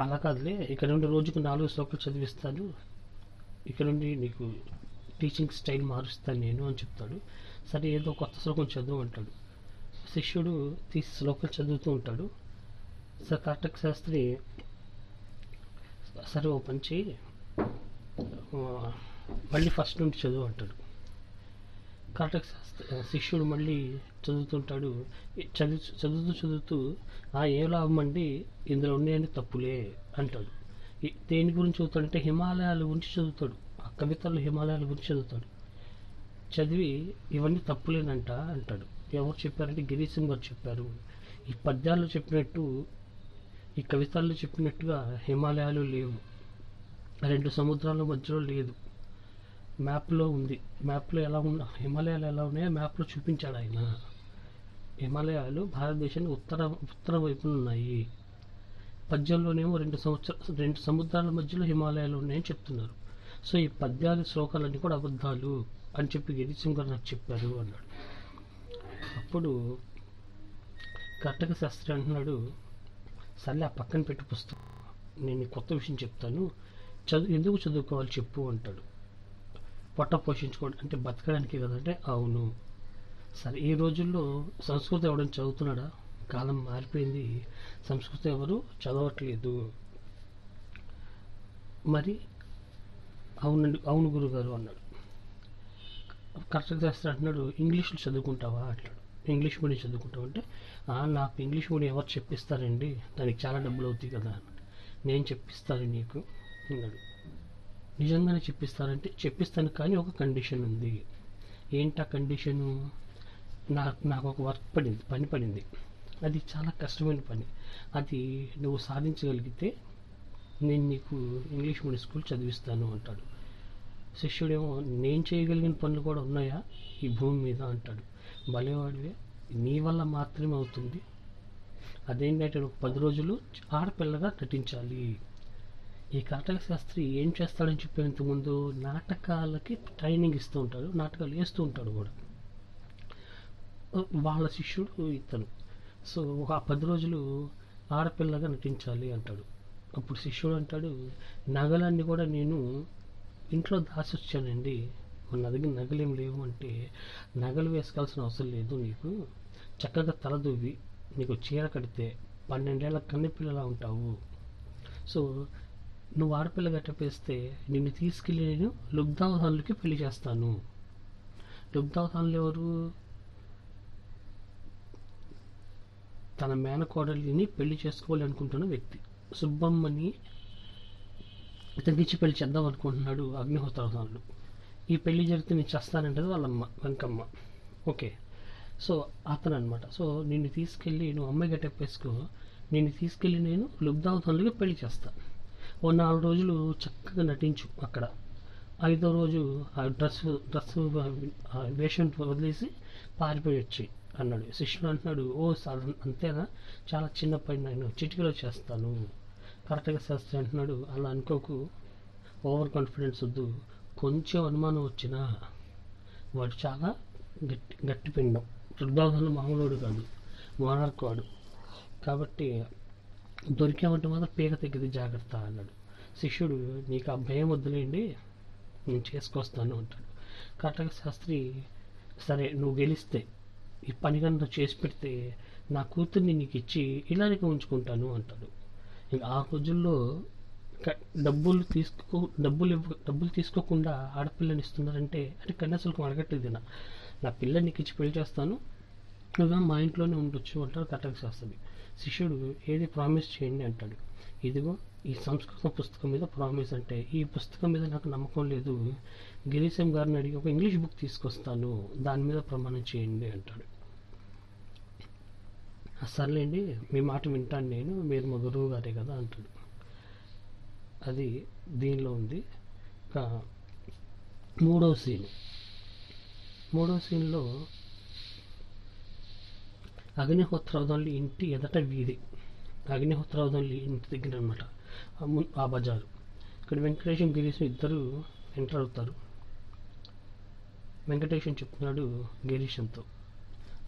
A: అలా కాదులే ఇక్కడ నుండి రోజుకు నాలుగు శ్లోకాలు చదివిస్తాను ఇక్కడ నుండి నీకు టీచింగ్ స్టైల్ మారుస్తాను నేను అని చెప్తాడు. సరే ఏదో కొత్త శ్లోకం చదువు అంటాడు. శిష్యుడు తీసి శ్లోకాలు చదువుతూ ఉంటాడు. సార్ కార్టక్ శాస్త్రి సరే ఓ పని చేయి. మళ్ళీ ఫస్ట్ నుండి చదువు అంటాడు. కరెక్ట్గా శిష్యుడు మళ్ళీ చదువుతుంటాడు. చదువు చదువుతూ చదువుతూ ఆ ఏ లాభం అండి? ఇందులో ఉన్నాయని తప్పులే అంటాడు. ఈ- దేని గురించి చదువుతాడంటే హిమాలయాల గురించి చదువుతాడు. ఆ కవితలు హిమాలయాల గురించి చదువుతాడు. చదివి ఇవన్నీ తప్పులేనంట అంటాడు. ఎవరు చెప్పారంటే గిరీశం గారు చెప్పారు. ఈ పద్యాల్లో చెప్పినట్టు ఈ కవితల్లో చెప్పినట్టుగా హిమాలయాలు లేవు. రెండు సముద్రాల మధ్యలో లేదు. మ్యాప్లో ఉంది. మ్యాప్లో ఎలా ఉన్న హిమాలయాలు ఎలా ఉన్నాయో మ్యాప్లో చూపించాడు ఆయన. హిమాలయాలు భారతదేశానికి ఉత్తర ఉత్తర వైపున ఉన్నాయి. పద్యంలోనేమో రెండు సంవత్సర రెండు సముద్రాల మధ్యలో హిమాలయాలు ఉన్నాయని చెప్తున్నారు. సో ఈ పద్యాలు శ్లోకాలన్నీ కూడా అబద్ధాలు అని చెప్పి గిరిసింగ్ గారు నాకు చెప్పారు అన్నాడు. అప్పుడు కర్టక శాస్త్రి అంటున్నాడు సర్లే ఆ పక్కన పెట్టి పుస్తకం. నేను కొత్త విషయం చెప్తాను. చదువు ఎందుకు చదువుకోవాలి చెప్పు అంటాడు. పొట్ట పోషించుకోవడం అంటే బతకడానికి కదంటే అవును. సరే ఈ రోజుల్లో సంస్కృతం ఎవడని చదువుతున్నాడా? కాలం మారిపోయింది. సంస్కృతం ఎవరు చదవట్లేదు. మరి అవునండి అవును గురుగారు అన్నాడు. కరెక్ట్గా చేస్తా అంటున్నాడు ఇంగ్లీష్లో చదువుకుంటావా? అంటాడు ఇంగ్లీష్ మీడియం చదువుకుంటావు? అంటే నాకు ఇంగ్లీష్ మీడియం ఎవరు చెప్పిస్తారండి? దానికి చాలా డబ్బులు అవుతాయి కదా. నేను చెప్పిస్తాను నీకు అన్నాడు. నిజంగానే చెప్పిస్తారంటే చెప్పిస్తాను కానీ ఒక కండిషన్ ఉంది. ఏంటి ఆ కండిషను నాకు నాకు ఒక వర్క్ పడింది పని పడింది. అది చాలా కష్టమైన పని. అది నువ్వు సాధించగలిగితే నేను నీకు ఇంగ్లీష్ మీడియం స్కూల్ చదివిస్తాను అంటాడు. శిష్యుడేమో నేను చేయగలిగిన పనులు కూడా ఉన్నాయా? ఈ భూమి మీద అంటాడు. భలేవాడివే నీ వల్ల మాత్రమే అవుతుంది. అదేంటంటే పది రోజులు ఆడపిల్లగా నటించాలి. ఈ కర్ణాటక శాస్త్రి ఏం చేస్తాడని చెప్పే ముందు నాటకాలకి ట్రైనింగ్ ఇస్తూ ఉంటాడు నాటకాలు వేస్తూ ఉంటాడు కూడా. వాళ్ళ శిష్యుడు ఇతను. సో ఒక పది రోజులు ఆడపిల్లగా నటించాలి అంటాడు. అప్పుడు శిష్యుడు అంటాడు నగలన్నీ కూడా నేను ఇంట్లో దాచి వచ్చానండి మన దగ్గర నగలేం లేవు అంటే నగలు వేసుకోవాల్సిన అవసరం లేదు నీకు. చక్కగా తలదువ్వి నీకు చీర కడితే పన్నెండేళ్ళ కన్నెపిల్లలా ఉంటావు. సో నువ్వు ఆడపిల్ల గట్టపేస్తే నిన్ను తీసుకెళ్ళి నేను లుబ్ధావధానులకి పెళ్ళి చేస్తాను. లుబ్ధావధానులు ఎవరు? తన మేనకోడలిని పెళ్ళి చేసుకోవాలి అనుకుంటున్న వ్యక్తి. సుబ్బమ్మని ఇతనికి పెళ్ళి చేద్దాం అనుకుంటున్నాడు అగ్నిహోత్రవధానులు ఈ పెళ్ళి జరిగితే నేను చేస్తానంటది వాళ్ళమ్మ వెంకమ్మ. ఓకే. సో అతను అనమాట సో నిన్ను తీసుకెళ్ళి నువ్వు అమ్మాయి గట్టెప్పేసుకో నిన్ను తీసుకెళ్ళి నేను లుబ్ధావతంలోకి పెళ్ళి చేస్తాను ఓ నాలుగు రోజులు చక్కగా నటించు అక్కడ. ఐదో రోజు ఆ డ్రెస్ డ్రెస్ ఆ వేషం వదిలేసి పారిపోయొచ్చి అన్నాడు. శిష్యుడు అంటున్నాడు ఓ సార్ అంతేనా? చాలా చిన్న పని నేను చిటికలో చేస్తాను. కరెక్ట్గా శాస్త్రి అంటున్నాడు. అలా అనుకోకు. ఓవర్ కాన్ఫిడెన్స్ వద్దు. కొంచెం అనుమానం వచ్చినా వాడు చాలా గట్టి గట్టి పిండం. మామూలు మామూలుడు కాదు. మోనార్క్ వాడు. కాబట్టి దొరికామంటే మాత్రం పీక తగ్గితే జాగ్రత్త అన్నాడు. శిష్యుడు నీకు ఆ భయం వద్దులేండి నేను చేసుకొస్తాను అంటాడు. కరెక్ట్గా శాస్త్రి సరే నువ్వు గెలిస్తే ఈ పని కనుక చేసి పెడితే నా కూతుర్ని నీకు ఇచ్చి ఇలాగే ఉంచుకుంటాను అంటాడు. ఇంకా ఆ రోజుల్లో డబ్బులు తీసుకో డబ్బులు ఇవ్వ డబ్బులు తీసుకోకుండా ఆడపిల్లని ఇస్తున్నారంటే అంటే కన్యాశుల్కం అడగట్లేదు నా నా పిల్లని నీకు ఇచ్చి పెళ్ళి చేస్తాను నువ్వు మా ఇంట్లోనే ఉండొచ్చు అంటారు కటక శాస్త్రి. శిష్యుడు ఏది ప్రామిస్ చేయండి అంటాడు. ఇదిగో ఈ సంస్కృతం పుస్తకం మీద ప్రామిస్ అంటే ఈ పుస్తకం మీద నాకు నమ్మకం లేదు. గిరీశం గారిని అడిగి ఒక ఇంగ్లీష్ బుక్ తీసుకొస్తాను దాని మీద ప్రమాణం చేయండి అంటాడు. సర్లేండి మీ మాట వింటాను నేను మీరు మా గురువు గారే కదా అంటాడు. అది దీనిలో ఉంది. ఇంకా మూడవ సీన్ మూడవ సీన్లో అగ్నిహోత్రవదంలో ఇంటి ఎదట వీధి. అగ్నిహోత్రవదంలో ఇంటి దగ్గర అనమాట ఆ బజారు. ఇక్కడ వెంకటేశం గిరీశం ఇద్దరు ఎంటర్ అవుతారు వెంకటేశం చెప్తున్నాడు గిరీశంతో.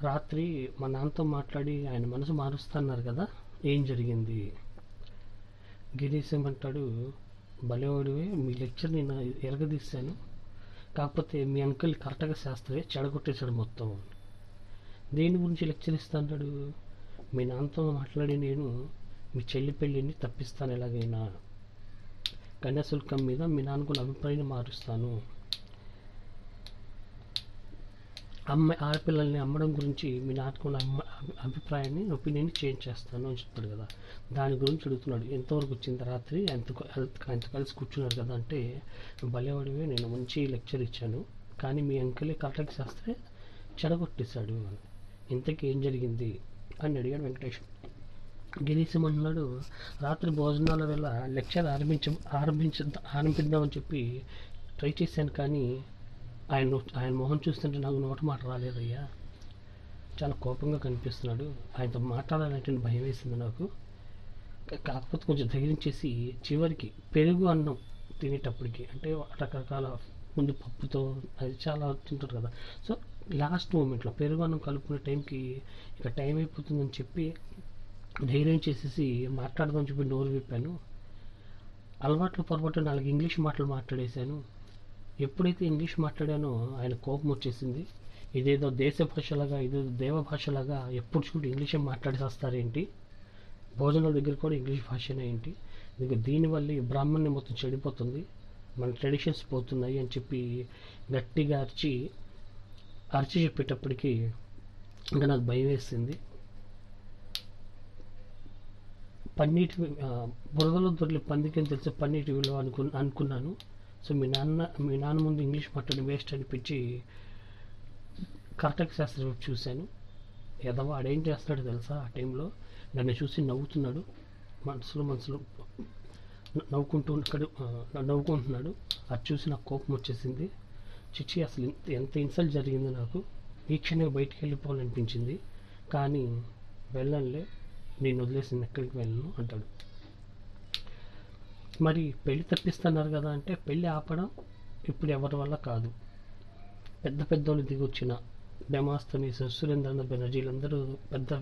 A: రాత్రి మా నాన్నతో మాట్లాడి ఆయన మనసు మారుస్తున్నారు కదా ఏం జరిగింది? గిరీశం అంటాడు భలేవాడివే మీ లెక్చర్ నేను ఎరగదీశాను. కాకపోతే మీ అంకుల్ కరెక్ట్గా శాస్త్రే చెడగొట్టేశాడు మొత్తం. దేని గురించి లెక్చర్ ఇస్తాడు మీ నాన్నతో మాట్లాడి నేను మీ చెల్లి పెళ్ళిని తప్పిస్తాను ఎలాగైనా. కన్యాశుల్కం మీద మీ నాన్నకున్న అభిప్రాయాన్ని మారుస్తాను. అమ్మాయి ఆడపిల్లల్ని అమ్మడం గురించి మీ నాన్నకున్న అమ్మ అభిప్రాయాన్ని ఒపీనియన్ చేంజ్ చేస్తాను అని చెప్పాడు కదా. దాని గురించి అడుగుతున్నాడు. ఎంతవరకు వచ్చింది? రాత్రి ఎంత ఎంత కలిసి కూర్చున్నారు కదా అంటే భలేవాడివే నేను మంచి లెక్చర్ ఇచ్చాను. కానీ మీ అంకలే కరెక్ట్గా చేస్తే చెడగొట్టేశాడు అని. ఇంతకీ ఏం జరిగింది అని అడిగాడు వెంకటేష్. గిరీశం అన్నాడు రాత్రి భోజనాల వేళ లెక్చర్ ఆరంభించ ఆరంభించ ఆరంభిద్దామని చెప్పి ట్రై చేశాను కానీ ఆయన ఆయన మొహం చూస్తుంటే నాకు నోట మాట రాలేదయ్యా. చాలా కోపంగా కనిపిస్తున్నాడు. ఆయనతో మాట్లాడాలంటే భయం వేసింది నాకు. కాకపోతే కొంచెం ధైర్యం చేసి చివరికి పెరుగు అన్నం తినేటప్పటికి అంటే రకరకాల ముందు పప్పుతో అది చాలా తింటారు కదా. సో లాస్ట్ మూమెంట్లో పెరుగన్నం కలుపుకునే టైంకి ఇక టైం అయిపోతుందని చెప్పి ధైర్యం చేసేసి మాట్లాడదామని చెప్పి నోరు విప్పాను. అలవాట్లు పొరపాటు నాలుగు ఇంగ్లీష్ మాటలు మాట్లాడేశాను. ఎప్పుడైతే ఇంగ్లీష్ మాట్లాడానో ఆయన కోపం వచ్చేసింది. ఇదేదో దేశ భాషలాగా ఇదేదో దేవ భాషలాగా ఎప్పుడు చూడు ఇంగ్లీషే మాట్లాడేసేస్తారేంటి? భోజనాల దగ్గర కూడా ఇంగ్లీష్ భాషనే ఏంటి? ఇక దీనివల్ల ఈ బ్రాహ్మణ్యం మొత్తం చెడిపోతుంది. మన ట్రెడిషన్స్ పోతున్నాయి అని చెప్పి గట్టిగా అరిచి అరిచి చెప్పేటప్పటికి ఇంకా నాకు భయం వేసింది. పన్నీటి బురదలో దొరికి పందికని తెలిసి? పన్నీటి విలువ అనుకు అనుకున్నాను. సో మీ నాన్న మీ నాన్న ముందు ఇంగ్లీష్ పట్టడం వేస్ట్ అనిపించి కర్ణాటక శాస్త్రం వైపు చూశాను. ఏదో ఆడేం చేస్తున్నాడు తెలుసా? ఆ టైంలో నన్ను చూసి నవ్వుతున్నాడు. మనసులో మనసులో నవ్వుకుంటూ ఇక్కడ నవ్వుకుంటున్నాడు. అది చూసి నాకు కోపం వచ్చేసింది. చిచ్చి అసలు ఎంత ఇన్సల్ట్ జరిగిందో నాకు. ఈ క్షణంగా బయటికి వెళ్ళిపోవాలనిపించింది. కానీ వెళ్ళనులే నేను వదిలేసి ఎక్కడికి వెళ్ళను అంటాడు. మరి పెళ్ళి తప్పిస్తున్నారు కదా అంటే పెళ్ళి ఆపడం ఇప్పుడు ఎవరి వల్ల కాదు. పెద్ద పెద్దోళ్ళు దిగి వచ్చిన డెమాస్తనీస్ సురేంద్రనాథ్ బెనర్జీలు అందరూ పెద్ద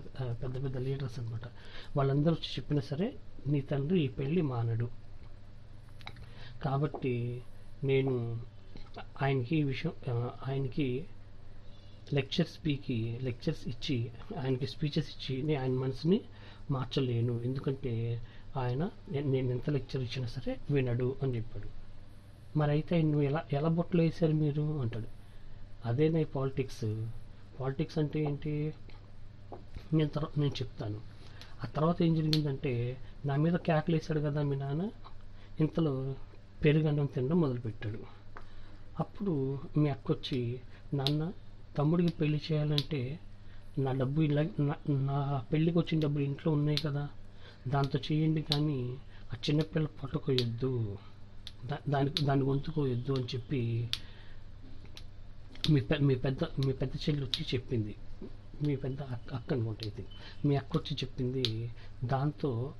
A: పెద్ద పెద్ద లీడర్స్ అనమాట వాళ్ళందరూ వచ్చి చెప్పినా సరే నీ తండ్రి ఈ పెళ్ళి మానడు. కాబట్టి నేను ఆయనకి విషయం ఆయనకి లెక్చర్స్ పీకి లెక్చర్స్ ఇచ్చి ఆయనకి స్పీచెస్ ఇచ్చి నేను ఆయన మనసుని మార్చలేను. ఎందుకంటే ఆయన నేను నేను ఎంత లెక్చర్ ఇచ్చినా సరే వినడు అని చెప్పాడు. మరి అయితే నువ్వు ఎలా ఎలా బొట్టలు వేశారు మీరు? అంటాడు. అదేనా పాలిటిక్స్ పాలిటిక్స్ అంటే ఏంటి? నేను తర్వాత నేను చెప్తాను. ఆ తర్వాత ఏం జరిగిందంటే నా మీద క్యాకలు వేశాడు కదా మీ నాన్న? ఇంతలో పెరుగన్నం తినడం మొదలుపెట్టాడు. అప్పుడు మీ అక్క వచ్చి నాన్న తమ్ముడికి పెళ్ళి చేయాలంటే నా డబ్బు ఇలా నా- నా పెళ్ళికి వచ్చిన డబ్బులు ఇంట్లో ఉన్నాయి కదా. దాంతో చేయండి కానీ ఆ చిన్నపిల్ల పట్టుకోయొద్దు. దా- దాని దాని గొంతుకోయొద్దు అని చెప్పి మీ పె మీ పెద్ద మీ పెద్ద చెల్లి వచ్చి చెప్పింది. మీ పెద్ద అక్క అక్క అనుకుంటా మీ అక్క వచ్చి చెప్పింది దాంతో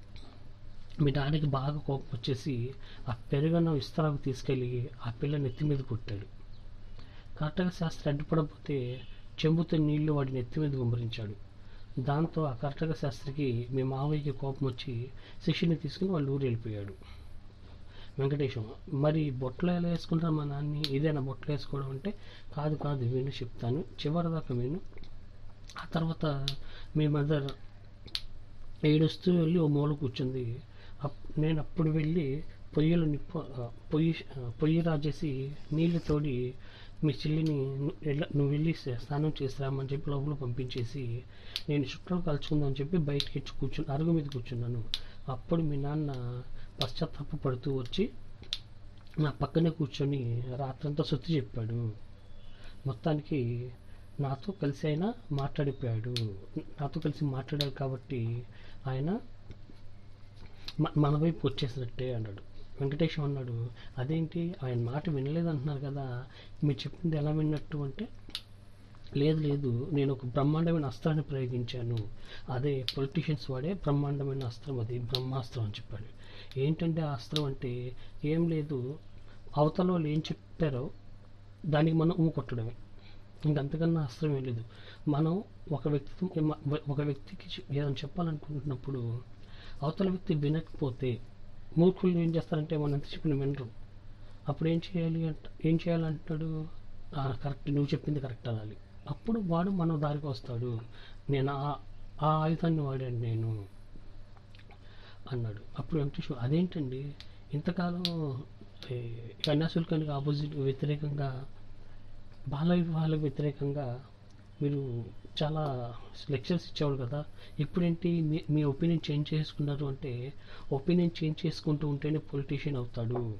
A: మీ డాడీకి బాగా కోపం వచ్చేసి ఆ పెరుగన్న విస్తరాకు తీసుకెళ్ళి ఆ పిల్ల నెత్తి మీద కొట్టాడు. కర్టక శాస్త్రి అడ్డుపడకపోతే చెంబుతో నీళ్ళు వాడి నెత్తి మీద గుమ్మరించాడు. దాంతో ఆ కర్టక శాస్త్రికి మీ మావయ్యకి కోపం వచ్చి శిష్యుని తీసుకుని వాళ్ళు ఊరు వెళ్ళిపోయాడు. వెంకటేశం మరి బొట్లో ఎలా వేసుకుంటారు మా నాన్ని ఏదైనా బొట్లో వేసుకోవడం అంటే? కాదు కాదు విను చెప్తాను. చివరిదాకా విను. ఆ తర్వాత మీ మదర్ ఏడుస్తూ వెళ్ళి ఓ మూల కూర్చుంది. నేను అప్పుడు వెళ్ళి పొయ్యిలో నిప్పు పొయ్యి పొయ్యి రాజేసి నీళ్ళు తోడి మీ చెల్లిని నువ్వు వెళ్ళి స్నానం చేసి రామని చెప్పి లోపల పంపించేసి నేను చుట్టాలు కలుసుకుందామని చెప్పి బయటకి వచ్చి కూర్చుని అరుగు మీద కూర్చున్నాను. అప్పుడు మీ నాన్న పశ్చాత్తాప పడుతూ వచ్చి నా పక్కనే కూర్చొని రాత్రంతా సొత్తి చెప్పాడు. మొత్తానికి నాతో కలిసి అయినా మాట్లాడిపోయాడు. నాతో కలిసి మాట్లాడాడు కాబట్టి ఆయన మన వైపు వచ్చేసినట్టే అన్నాడు. వెంకటేశం అన్నాడు అదేంటి? ఆయన మాట వినలేదు అంటున్నారు కదా. మీరు చెప్పింది ఎలా విన్నట్టు అంటే లేదు లేదు. నేను ఒక బ్రహ్మాండమైన అస్త్రాన్ని ప్రయోగించాను. అదే పొలిటీషియన్స్ వాడే బ్రహ్మాండమైన అస్త్రం. అది బ్రహ్మాస్త్రం అని చెప్పాడు. ఏంటంటే ఆ అస్త్రం అంటే? ఏం లేదు. అవతల వాళ్ళు ఏం చెప్పారో దానికి మనం ఊ కొట్టడమే. ఇంకంతకన్నా అస్త్రం ఏం లేదు. మనం ఒక వ్యక్తి ఒక వ్యక్తికి ఏదైనా చెప్పాలనుకుంటున్నప్పుడు అవతల వ్యక్తి వినకపోతే మూర్ఖులు ఏం చేస్తారంటే మనం ఎంత చెప్పిన వినరు. అప్పుడు ఏం చేయాలి అంట ఏం చేయాలంటాడు? కరెక్ట్ నువ్వు చెప్పింది కరెక్ట్ అనాలి. అప్పుడు వాడు మన దారికి వస్తాడు. నేను ఆ ఆ ఆయుధాన్ని వాడాను నేను అన్నాడు. అప్పుడు వెంకటేశ్వర అదేంటండి? ఇంతకాలం కన్యాశుల్కానికి ఆపోజిట్ వ్యతిరేకంగా బాల వివాహాలకు వ్యతిరేకంగా మీరు చాలా లెక్చర్స్ ఇచ్చేవాడు కదా. ఇప్పుడేంటి? మీ మీ ఒపీనియన్ చేంజ్ చేసుకున్నారు అంటే ఒపీనియన్ చేంజ్ చేసుకుంటూ ఉంటేనే పొలిటీషియన్ అవుతాడు.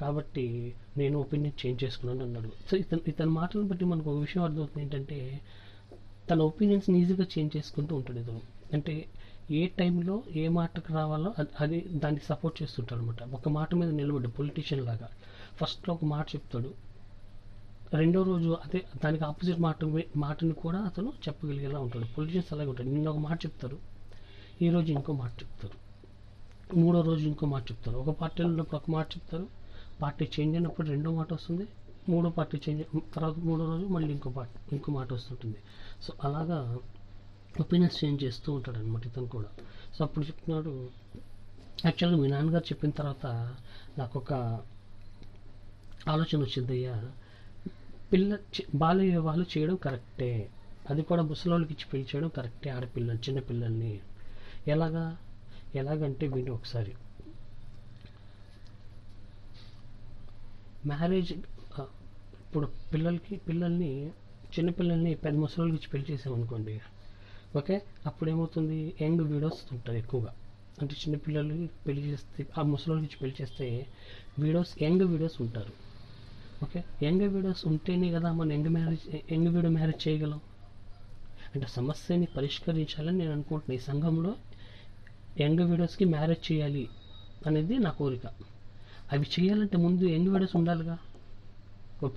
A: కాబట్టి నేను ఒపీనియన్ చేంజ్ చేసుకున్నాను అన్నాడు. సో ఇతను ఇతని మాటలను బట్టి మనకు ఒక విషయం అర్థమవుతుంది ఏంటంటే తన ఒపీనియన్స్ని ఈజీగా చేంజ్ చేసుకుంటూ ఉంటాడు ఇతను. అంటే ఏ టైంలో ఏ మాటకు రావాలో అది అది దానికి సపోర్ట్ చేస్తుంటాడు అనమాట ఒక మాట మీద నిలబడ్డు పొలిటీషియన్ లాగా. ఫస్ట్లో ఒక మాట చెప్తాడు. రెండో రోజు అదే దానికి ఆపోజిట్ మాట మాటని కూడా అతను చెప్పగలిగేలా ఉంటాడు. పొలిటీషియన్స్ అలాగే ఉంటాడు నిన్న ఒక మాట చెప్తారు. ఈరోజు ఇంకో మాట చెప్తారు. మూడో రోజు ఇంకో మాట చెప్తారు. ఒక పార్టీలో ఉన్నప్పుడు ఒక మాట చెప్తారు. పార్టీ చేంజ్ అయినప్పుడు రెండో మాట వస్తుంది. మూడో పార్టీ చేంజ్ తర్వాత మూడో రోజు మళ్ళీ ఇంకో పార్టీ ఇంకో మాట వస్తుంటుంది. సో అలాగా ఒపీనియన్స్ చేంజ్ చేస్తూ ఉంటాడు అనమాట ఇతను కూడా. సో అప్పుడు చెప్తున్నాడు యాక్చువల్గా మీ నాన్నగారు చెప్పిన తర్వాత నాకు ఒక ఆలోచన వచ్చిందయ్యా. పిల్ల బాల వివాహాలు చేయడం కరెక్టే. అది కూడా ముసలోళ్ళకి ఇచ్చి పెళ్ళి చేయడం కరెక్టే ఆడపిల్లలు చిన్నపిల్లల్ని ఎలాగా? ఎలాగంటే విని ఒకసారి. మ్యారేజ్ ఇప్పుడు పిల్లలకి పిల్లల్ని చిన్నపిల్లల్ని పెద్ద ముసలోళ్ళకి ఇచ్చి పెళ్ళి చేసామనుకోండి ఓకే? అప్పుడు ఏమవుతుంది యంగ్ వీడియోస్ ఉంటారు ఎక్కువగా. అంటే చిన్నపిల్లలు పెళ్ళి చేస్తే ఆ ముసలోళ్ళకి ఇచ్చి పెళ్ళి చేస్తే వీడియోస్ యంగ్ వీడియోస్ ఉంటారు. ఓకే యంగ్ వీడియోస్ ఉంటేనే కదా మనం young marriage young widow marriage చేయగలం. అంటే సమస్యని పరిష్కరించాలని నేను అనుకుంటున్నాను ఈ సంఘంలో యంగ్ వీడియోస్కి మ్యారేజ్ చేయాలి అనేది నా కోరిక. అవి చేయాలంటే ముందు యంగ్ వీడియోస్ ఉండాలిగా.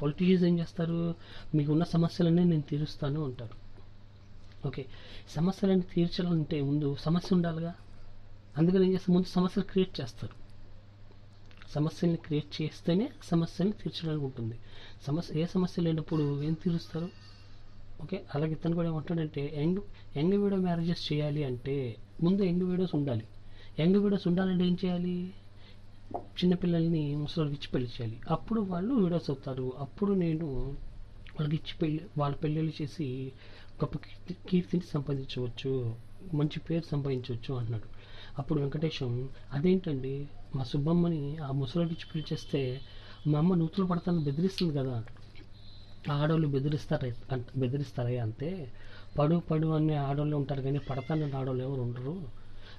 A: పొలిటీషియన్స్ ఏం చేస్తారు? మీకు ఉన్న సమస్యలన్నీ నేను తీరుస్తాను అంటారు. ఓకే సమస్యలన్నీ తీర్చాలంటే ముందు సమస్య ఉండాలిగా. అందుకని ఏం చేస్తారు? ముందు సమస్యలు క్రియేట్ చేస్తారు. సమస్యల్ని క్రియేట్ చేస్తేనే సమస్యని తీర్చడానికి ఉంటుంది సమస్య ఏ సమస్య లేనప్పుడు ఏం తీరుస్తారు? ఓకే అలాగే ఇతను కూడా ఏమంటాడంటే యంగ్ యంగ్ వీడియో మ్యారేజెస్ చేయాలి అంటే ముందు యంగ్ వీడియోస్ ఉండాలి. యంగ్ వీడియోస్ ఉండాలంటే ఏం చేయాలి? చిన్నపిల్లల్ని ముసలికి ఇచ్చి పెళ్ళి చేయాలి. అప్పుడు వాళ్ళు వీడియోస్ అవుతారు. అప్పుడు నేను వాళ్ళకి ఇచ్చి పెళ్ళి వాళ్ళ పెళ్ళిళ్ళు చేసి గొప్ప కీర్తి కీర్తిని సంపాదించవచ్చు. మంచి పేరు సంపాదించవచ్చు అన్నాడు. అప్పుడు వెంకటేశం అదేంటండి? మా సుబ్బమ్మని ఆ ముసలికి పిలిచేస్తే మా అమ్మ నూతులు పడతాను బెదిరిస్తుంది కదా. ఆడవాళ్ళు బెదిరిస్తారు అంట బెదిరిస్తారే అంతే పడు పడు అనే ఆడవాళ్ళు ఉంటారు కానీ పడతానని ఆడవాళ్ళు ఎవరు ఉండరు.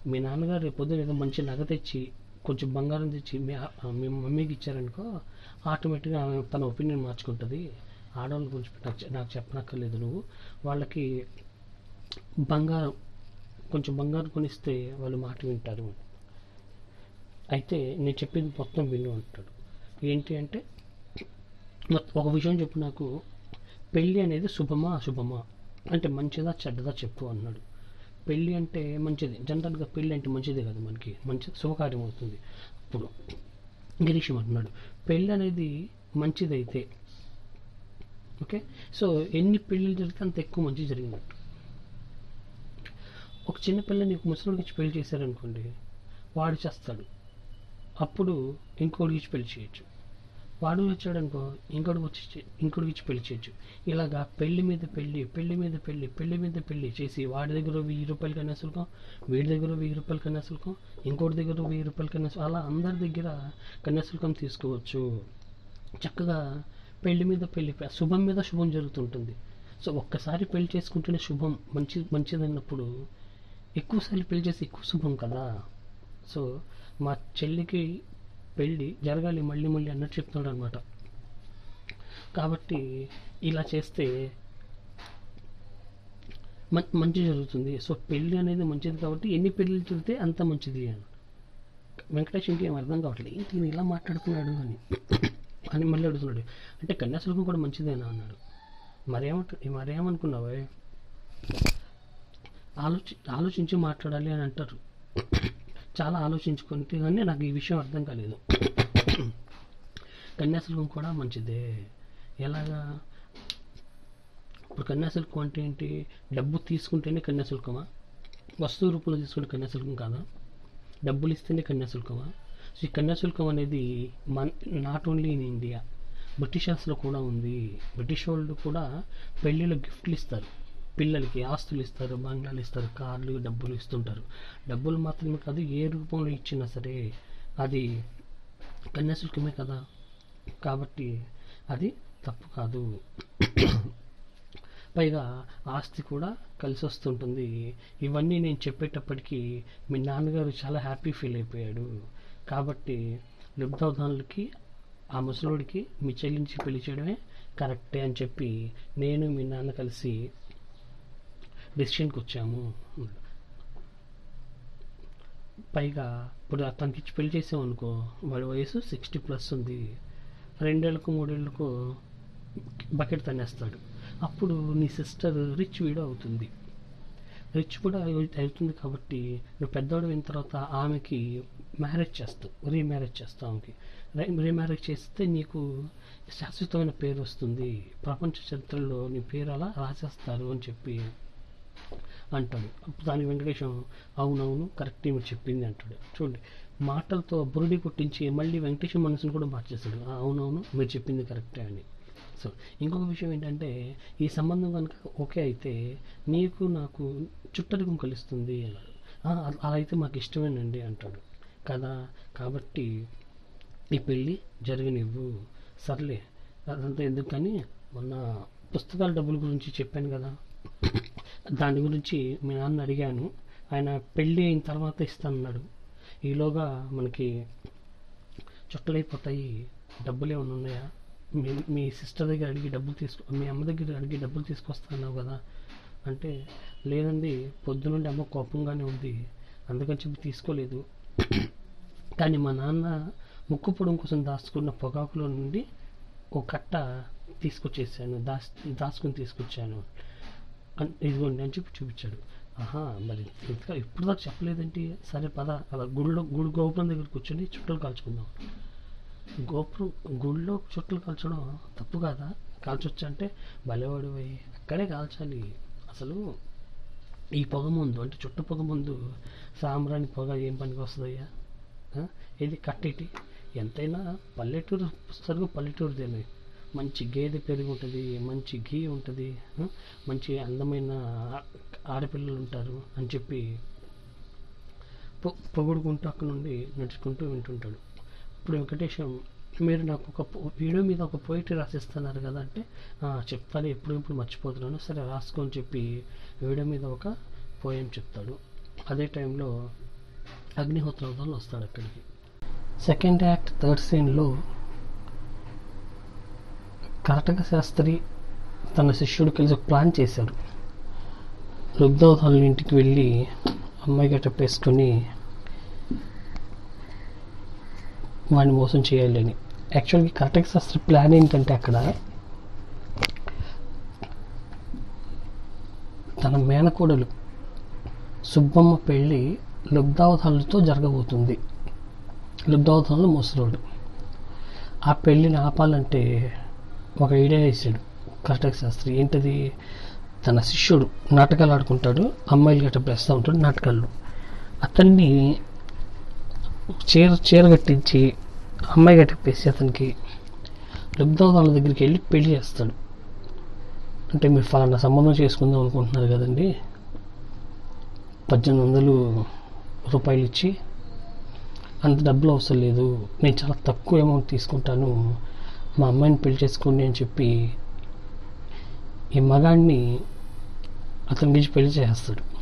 A: మీ నాన్నగారు రేపు పొద్దున ఏదో మంచి నగ తెచ్చి కొంచెం బంగారం తెచ్చి మీ మీ మమ్మీకి ఇచ్చారనుకో ఆటోమేటిక్గా ఆమె తన ఒపీనియన్ మార్చుకుంటుంది. ఆడవాళ్ళ గురించి నాకు నాకు చెప్పనక్కర్లేదు నువ్వు. వాళ్ళకి బంగారం కొంచెం బంగారం కొనిస్తే వాళ్ళు మాట వింటారు. అయితే నేను చెప్పింది మొత్తం విను అంటాడు. ఏంటి అంటే ఒక విషయం చెప్పు నాకు. పెళ్ళి అనేది శుభమా అశుభమా? అంటే మంచిదా చెడ్డదా చెప్పు అన్నాడు. పెళ్ళి అంటే మంచిది. జనరల్గా పెళ్ళి అంటే మంచిదే కదా మనకి. మంచి శుభకార్యం అవుతుంది. అప్పుడు గిరీషం అంటున్నాడు. పెళ్ళి అనేది మంచిదైతే ఓకే? సో ఎన్ని పెళ్ళిళ్ళు జరిగితే అంత ఎక్కువ మంచి జరిగినట్టు ఒక చిన్న పిల్లని ఒక ముసలికి పెళ్ళి చేశారనుకోండి వాడు చేస్తాడు. అప్పుడు ఇంకోటికి ఇచ్చి పెళ్ళి చేయొచ్చు. వాడు వచ్చాడు అనుకో ఇంకోటికి వచ్చి ఇంకోటికి ఇచ్చి పెళ్ళి చేయొచ్చు. ఇలాగా పెళ్ళి మీద పెళ్ళి పెళ్ళి మీద పెళ్ళి పెళ్ళి మీద పెళ్ళి చేసి వాడి దగ్గర వెయ్యి రూపాయలు కన్యాశుల్కం వీడి దగ్గర వెయ్యి రూపాయలు కన్యాశుల్కం ఇంకోటి దగ్గర వెయ్యి రూపాయలు కన్నా అలా అందరి దగ్గర కన్యాశుల్కం తీసుకోవచ్చు. చక్కగా పెళ్ళి మీద పెళ్ళి శుభం మీద శుభం జరుగుతుంటుంది. సో ఒక్కసారి పెళ్ళి చేసుకుంటేనే శుభం మంచి మంచిదన్నప్పుడు ఎక్కువసార్లు పెళ్ళి చేసి ఎక్కువ శుభం కదా. సో మా చెల్లికి పెళ్ళి జరగాలి మళ్ళీ మళ్ళీ అన్నట్టు చెప్తున్నాడు అనమాట కాబట్టి ఇలా చేస్తే మంచి జరుగుతుంది. సో పెళ్ళి అనేది మంచిది కాబట్టి ఎన్ని పెళ్ళిళ్ళు జరిగితే అంత మంచిది అని. వెంకటేష్ ఇంకేం అర్థం కావట్లేదు. ఏంటి ఇలా మాట్లాడుతున్నాడు అని. అని మళ్ళీ అడుగుతున్నాడు. అంటే కన్యాశుల్కం కూడా మంచిదేనా అన్నాడు. మరేమంటు మరేమనుకున్నావే? ఆలోచి ఆలోచించి మాట్లాడాలి అని అంటారు. చాలా ఆలోచించుకుంటే కానీ నాకు ఈ విషయం అర్థం కాలేదు. కన్యాశుల్కం కూడా మంచిదే. ఎలాగా? ఇప్పుడు కన్యాశుల్కం అంటే ఏంటి? డబ్బు తీసుకుంటేనే కన్యాశుల్కమా? వస్తువు రూపంలో తీసుకుంటే కన్యాశుల్కం కాదా? డబ్బులు ఇస్తేనే కన్యాశుల్కమా? సో ఈ కన్యాశుల్కం అనేది మన్ నాట్ ఓన్లీ ఇన్ ఇండియా. బ్రిటిషర్స్లో కూడా ఉంది. బ్రిటిష్ వాళ్ళు కూడా పెళ్ళిలో గిఫ్ట్లు ఇస్తారు. పిల్లలకి ఆస్తులు ఇస్తారు బంగ్లాలు ఇస్తారు కార్లు డబ్బులు ఇస్తుంటారు. డబ్బులు మాత్రమే కాదు ఏ రూపంలో ఇచ్చినా సరే అది కన్యాశుల్కమే కదా. కాబట్టి అది తప్పు కాదు. పైగా ఆస్తి కూడా కలిసి వస్తుంటుంది. ఇవన్నీ నేను చెప్పేటప్పటికీ మీ నాన్నగారు చాలా హ్యాపీ ఫీల్ అయిపోయాడు. కాబట్టి లుబ్ధవధానులకి ఆ ముసలోడికి మీ చెల్లించి పెళ్ళి చేయడమే కరెక్టే అని చెప్పి నేను మీ నాన్న కలిసి డెసిషన్కి వచ్చాము పైగా ఇప్పుడు అతనికి ఇచ్చి పెళ్ళి చేసామనుకో వాడి వయసు సిక్స్టీ ప్లస్ ఉంది. రెండేళ్ళకు మూడేళ్ళకు బకెట్ తనేస్తాడు అప్పుడు నీ సిస్టర్ రిచ్ వీడో అవుతుంది. రిచ్ కూడా అవుతుంది కాబట్టి నువ్వు పెద్దవాడు అయిన తర్వాత ఆమెకి మ్యారేజ్ చేస్తావు రీమ్యారేజ్ చేస్తావు ఆమెకి. రీమ్యారేజ్ చేస్తే నీకు శాశ్వతమైన పేరు వస్తుంది. ప్రపంచ చరిత్రలో నీ పేరు అలా రాసేస్తారు అని చెప్పి అంటాడు. అప్పుడు దానికి వెంకటేశం అవునవును కరెక్ట్ మీరు చెప్పింది అంటాడు. చూడండి మాటలతో బురుడి కొట్టించి మళ్ళీ వెంకటేశం మనసును కూడా మార్చేస్తాడు అవునవును మీరు చెప్పింది కరెక్టే అని సో ఇంకొక విషయం ఏంటంటే ఈ సంబంధం కనుక ఓకే అయితే నీకు నాకు చుట్టరికం కలుస్తుంది. అన్నాడు అలా అలా అయితే మాకు ఇష్టమేనండి అంటాడు. కదా? కాబట్టి ఈ పెళ్ళి జరగనివ్వు. సర్లే అదంతా ఎందుకు కానీ మొన్న పుస్తకాల డబ్బుల గురించి చెప్పాను కదా. దాని గురించి మీ నాన్న అడిగాను. ఆయన పెళ్ళి అయిన తర్వాత ఇస్తానన్నాడు. ఈలోగా మనకి చుట్టలైపోతాయి డబ్బులు ఏమైనా ఉన్నాయా? మీ మీ సిస్టర్ దగ్గర అడిగి డబ్బులు తీసుకు మీ అమ్మ దగ్గర అడిగి డబ్బులు తీసుకొస్తాను కదా? అంటే లేదండి పొద్దునుండి అమ్మ కోపంగానే ఉంది. అందుకని చెప్పి తీసుకోలేదు. కానీ మా నాన్న ముక్కు పొడం కోసం దాచుకున్న పొగాకులో నుండి ఒక కట్ట తీసుకొచ్చేసాను. దాస్ దాచుకుని తీసుకొచ్చాను. ఇదిగోండి అని చెప్పి చూపించాడు. ఆహా మరి ఇంకా ఇప్పుడు దాకా చెప్పలేదేంటి? సరే పద. అలా గుడిలో గుడి గోపురం దగ్గర కూర్చొని చుట్టలు కాల్చుకుందాం. గోపురం గుడిలో చుట్టలు కాల్చడం తప్పు కాదా? కాల్చొచ్చు అంటే భలేవాడు పోయి అక్కడే కాల్చాలి. అసలు ఈ పొగ ముందు అంటే చుట్టు పొగ ముందు సాంబ్రాణి పొగ ఏం పనికి వస్తుందయ్యా? ఇది కట్టేటి? ఎంతైనా పల్లెటూరు సరుకు పల్లెటూరుదేనే మంచి గేదె పెరుగు ఉంటుంది మంచి ఘీ ఉంటుంది మంచి అందమైన ఆడపిల్లలు ఉంటారు అని చెప్పి పొ పొగుడుకుంటూ అక్కడ నుండి నడుచుకుంటూ వింటుంటాడు. ఇప్పుడు వెంకటేశం మీరు నాకు ఒక వీడియో మీద ఒక పోయిటరీ రాసిస్తున్నారు కదా అంటే చెప్తాను ఎప్పుడు ఎప్పుడు మర్చిపోతున్నాను. సరే రాసుకోని చెప్పి వీడియో మీద ఒక పోయం చెప్తాడు. అదే టైంలో అగ్నిహోత్రం వస్తాడు అక్కడికి. సెకండ్ యాక్ట్ థర్డ్ సీన్లో కర్టక శాస్త్రి తన శిష్యుడు కలిసి ఒక ప్లాన్ చేశారు. రుగ్ధవతాల ఇంటికి వెళ్ళి అమ్మాయి గట్ట వేసుకొని వాడిని మోసం చేయాలని. యాక్చువల్గా కర్టక శాస్త్రి ప్లాన్ ఏంటంటే అక్కడ తన మేనకోడలు సుబ్బమ్మ పెళ్ళి లుబ్ధావతాలతో జరగబోతుంది. లుబ్ధావతాలు ముసలోడు. ఆ పెళ్ళిని ఆపాలంటే ఒక ఐడియా వేసాడు. కర్ణాటక శాస్త్రి ఏంటది? తన శిష్యుడు నాటకాలు ఆడుకుంటాడు అమ్మాయిలు గట్ట వేస్తూ ఉంటాడు నాటకాల్లో. అతన్ని చీర చీర కట్టించి అమ్మాయి గట్టిప్పేసి అతనికి రుద్దాం దగ్గరికి వెళ్ళి పెళ్ళి చేస్తాడు. అంటే మీరు ఫలానా సంబంధం చేసుకుందాం అనుకుంటున్నారు కదండి. పద్దెనిమిది వందలు రూపాయలు ఇచ్చి అంత డబ్బులు అవసరం లేదు నేను చాలా తక్కువ అమౌంట్ తీసుకుంటాను మా అమ్మాయిని పెళ్ళి చేసుకోండి అని చెప్పి ఈ మగాడిని అతని నుంచి పెళ్ళి చేస్తాడు.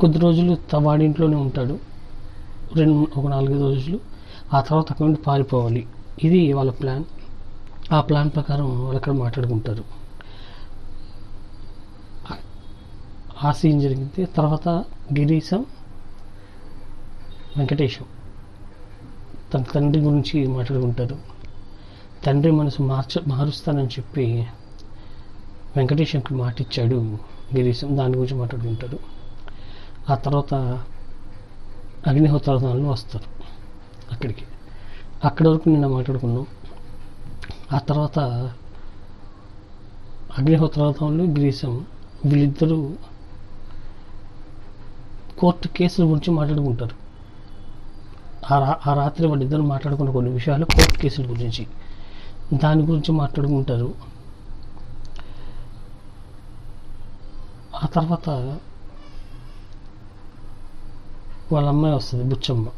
A: కొద్ది రోజులు వాడింట్లోనే ఉంటాడు. రెండు ఒక నాలుగైదు రోజులు. ఆ తర్వాత అక్కడి నుండి పారిపోవాలి. ఇది వాళ్ళ ప్లాన్. ఆ ప్లాన్ ప్రకారం వాళ్ళు అక్కడ మాట్లాడుకుంటారు. ఆ- ఆ సీన్ జరిగింది. తర్వాత గిరీశం వెంకటేశం. తన తండ్రి గురించి మాట్లాడుకుంటారు తండ్రి మనసు మార్చ మారుస్తానని చెప్పి వెంకటేశంకి మాట ఇచ్చాడు గిరీశం. దాని గురించి మాట్లాడుకుంటారు ఆ తర్వాత అగ్నిహోత్రాలు వస్తారు అక్కడికి. అక్కడి వరకు నిన్న మాట్లాడుకున్నాం. ఆ తర్వాత అగ్నిహోత్రాలు గిరీశం వీళ్ళిద్దరూ కోర్టు కేసుల గురించి మాట్లాడుకుంటారు. ఆ రా ఆ రాత్రి వాళ్ళిద్దరు మాట్లాడుకున్న కొన్ని విషయాలు కోర్టు కేసుల గురించి. దాని గురించి మాట్లాడుకుంటారు. ఆ తర్వాత వాళ్ళ అమ్మాయి వస్తుంది బుచ్చమ్మ.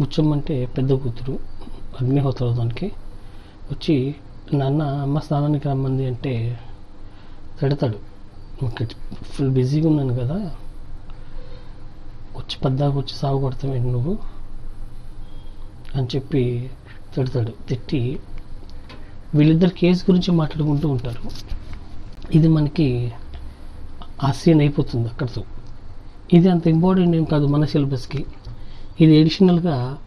A: బుచ్చమ్మ అంటే పెద్ద కూతురు. అగ్నిహోత్రానికి వచ్చి నాన్న అమ్మ స్నానానికి రమ్మంది అంటే తిడతాడు. ఫుల్ బిజీగా ఉన్నాను కదా వచ్చి పద్దాకు వచ్చి సాగు కొడతావేంటి నువ్వు? అని చెప్పి తిడతాడు. తిట్టి వీళ్ళిద్దరు కేసు గురించి మాట్లాడుకుంటూ ఉంటారు. ఇది మనకి ఆ సీన్ అయిపోతుంది అక్కడితో. ఇది అంత ఇంపార్టెంట్ ఏం కాదు మన సిలబస్కి. ఇది ఎడిషనల్గా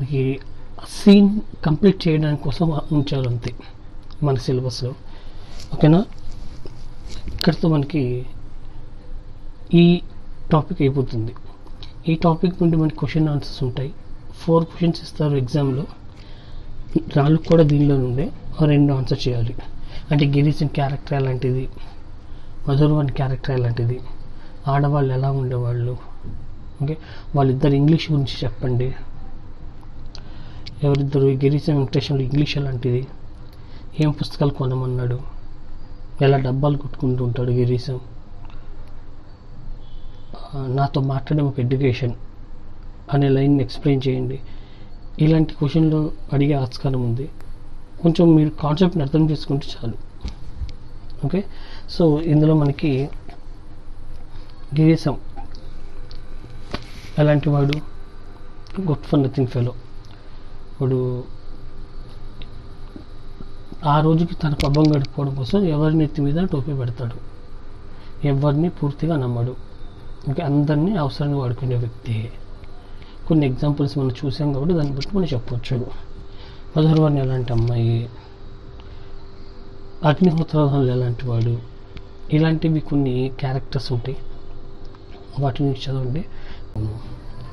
A: మనకి సీన్ కంప్లీట్ చేయడానికి కోసం ఉంచారు అంతే మన సిలబస్లో. ఓకేనా? ఇక్కడితో మనకి ఈ టాపిక్ అయిపోతుంది. ఈ టాపిక్ నుండి మనకి క్వశ్చన్ ఆన్సర్స్ ఉంటాయి. ఫోర్ క్వశ్చన్స్ ఇస్తారు ఎగ్జామ్లో నాలుగు కూడా దీనిలో నుండే రెండు ఆన్సర్ చేయాలి. అంటే గిరీశన్ క్యారెక్టర్ ఎలాంటిది? మధురవన్ క్యారెక్టర్ ఎలాంటిది? ఆడవాళ్ళు ఎలా ఉండేవాళ్ళు? ఓకే? వాళ్ళిద్దరు ఇంగ్లీష్ గురించి చెప్పండి. ఎవరిద్దరు? గిరీశం వెంకటేశ్వరుడు ఇంగ్లీష్ ఎలాంటిది? ఏం పుస్తకాలు కొనమన్నాడు? ఎలా డబ్బాలు కొట్టుకుంటూ ఉంటాడు గిరీశం? నాతో మాట్లాడే ఒక ఎడ్యుకేషన్ అనే లైన్ ఎక్స్ప్లెయిన్ చేయండి. ఇలాంటి క్వశ్చన్లు అడిగే ఆస్కారం ఉంది. కొంచెం మీరు కాన్సెప్ట్ని అర్థం చేసుకుంటే చాలు. ఓకే? సో ఇందులో మనకి గిరీశం ఎలాంటి వాడు? Good for nothing fellow. వాడు ఆ రోజుకి తన పబ్బం గడుపుకోవడం కోసం ఎవరి నెత్తి మీద టోపీ పెడతాడు? ఎవరిని పూర్తిగా నమ్మడు? ఇంకా అందరినీ అవసరాన్ని వాడుకునే వ్యక్తి. కొన్ని ఎగ్జాంపుల్స్ మనం చూసాం కాబట్టి దాన్ని బట్టి మనం చెప్పవచ్చు మధురవాణి ఎలాంటి అమ్మాయి? అగ్నిహోత్రాలు ఎలాంటి వాడు? ఇలాంటివి కొన్ని క్యారెక్టర్స్ ఉంటాయి. నుంచి చదవండి.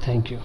A: Thank you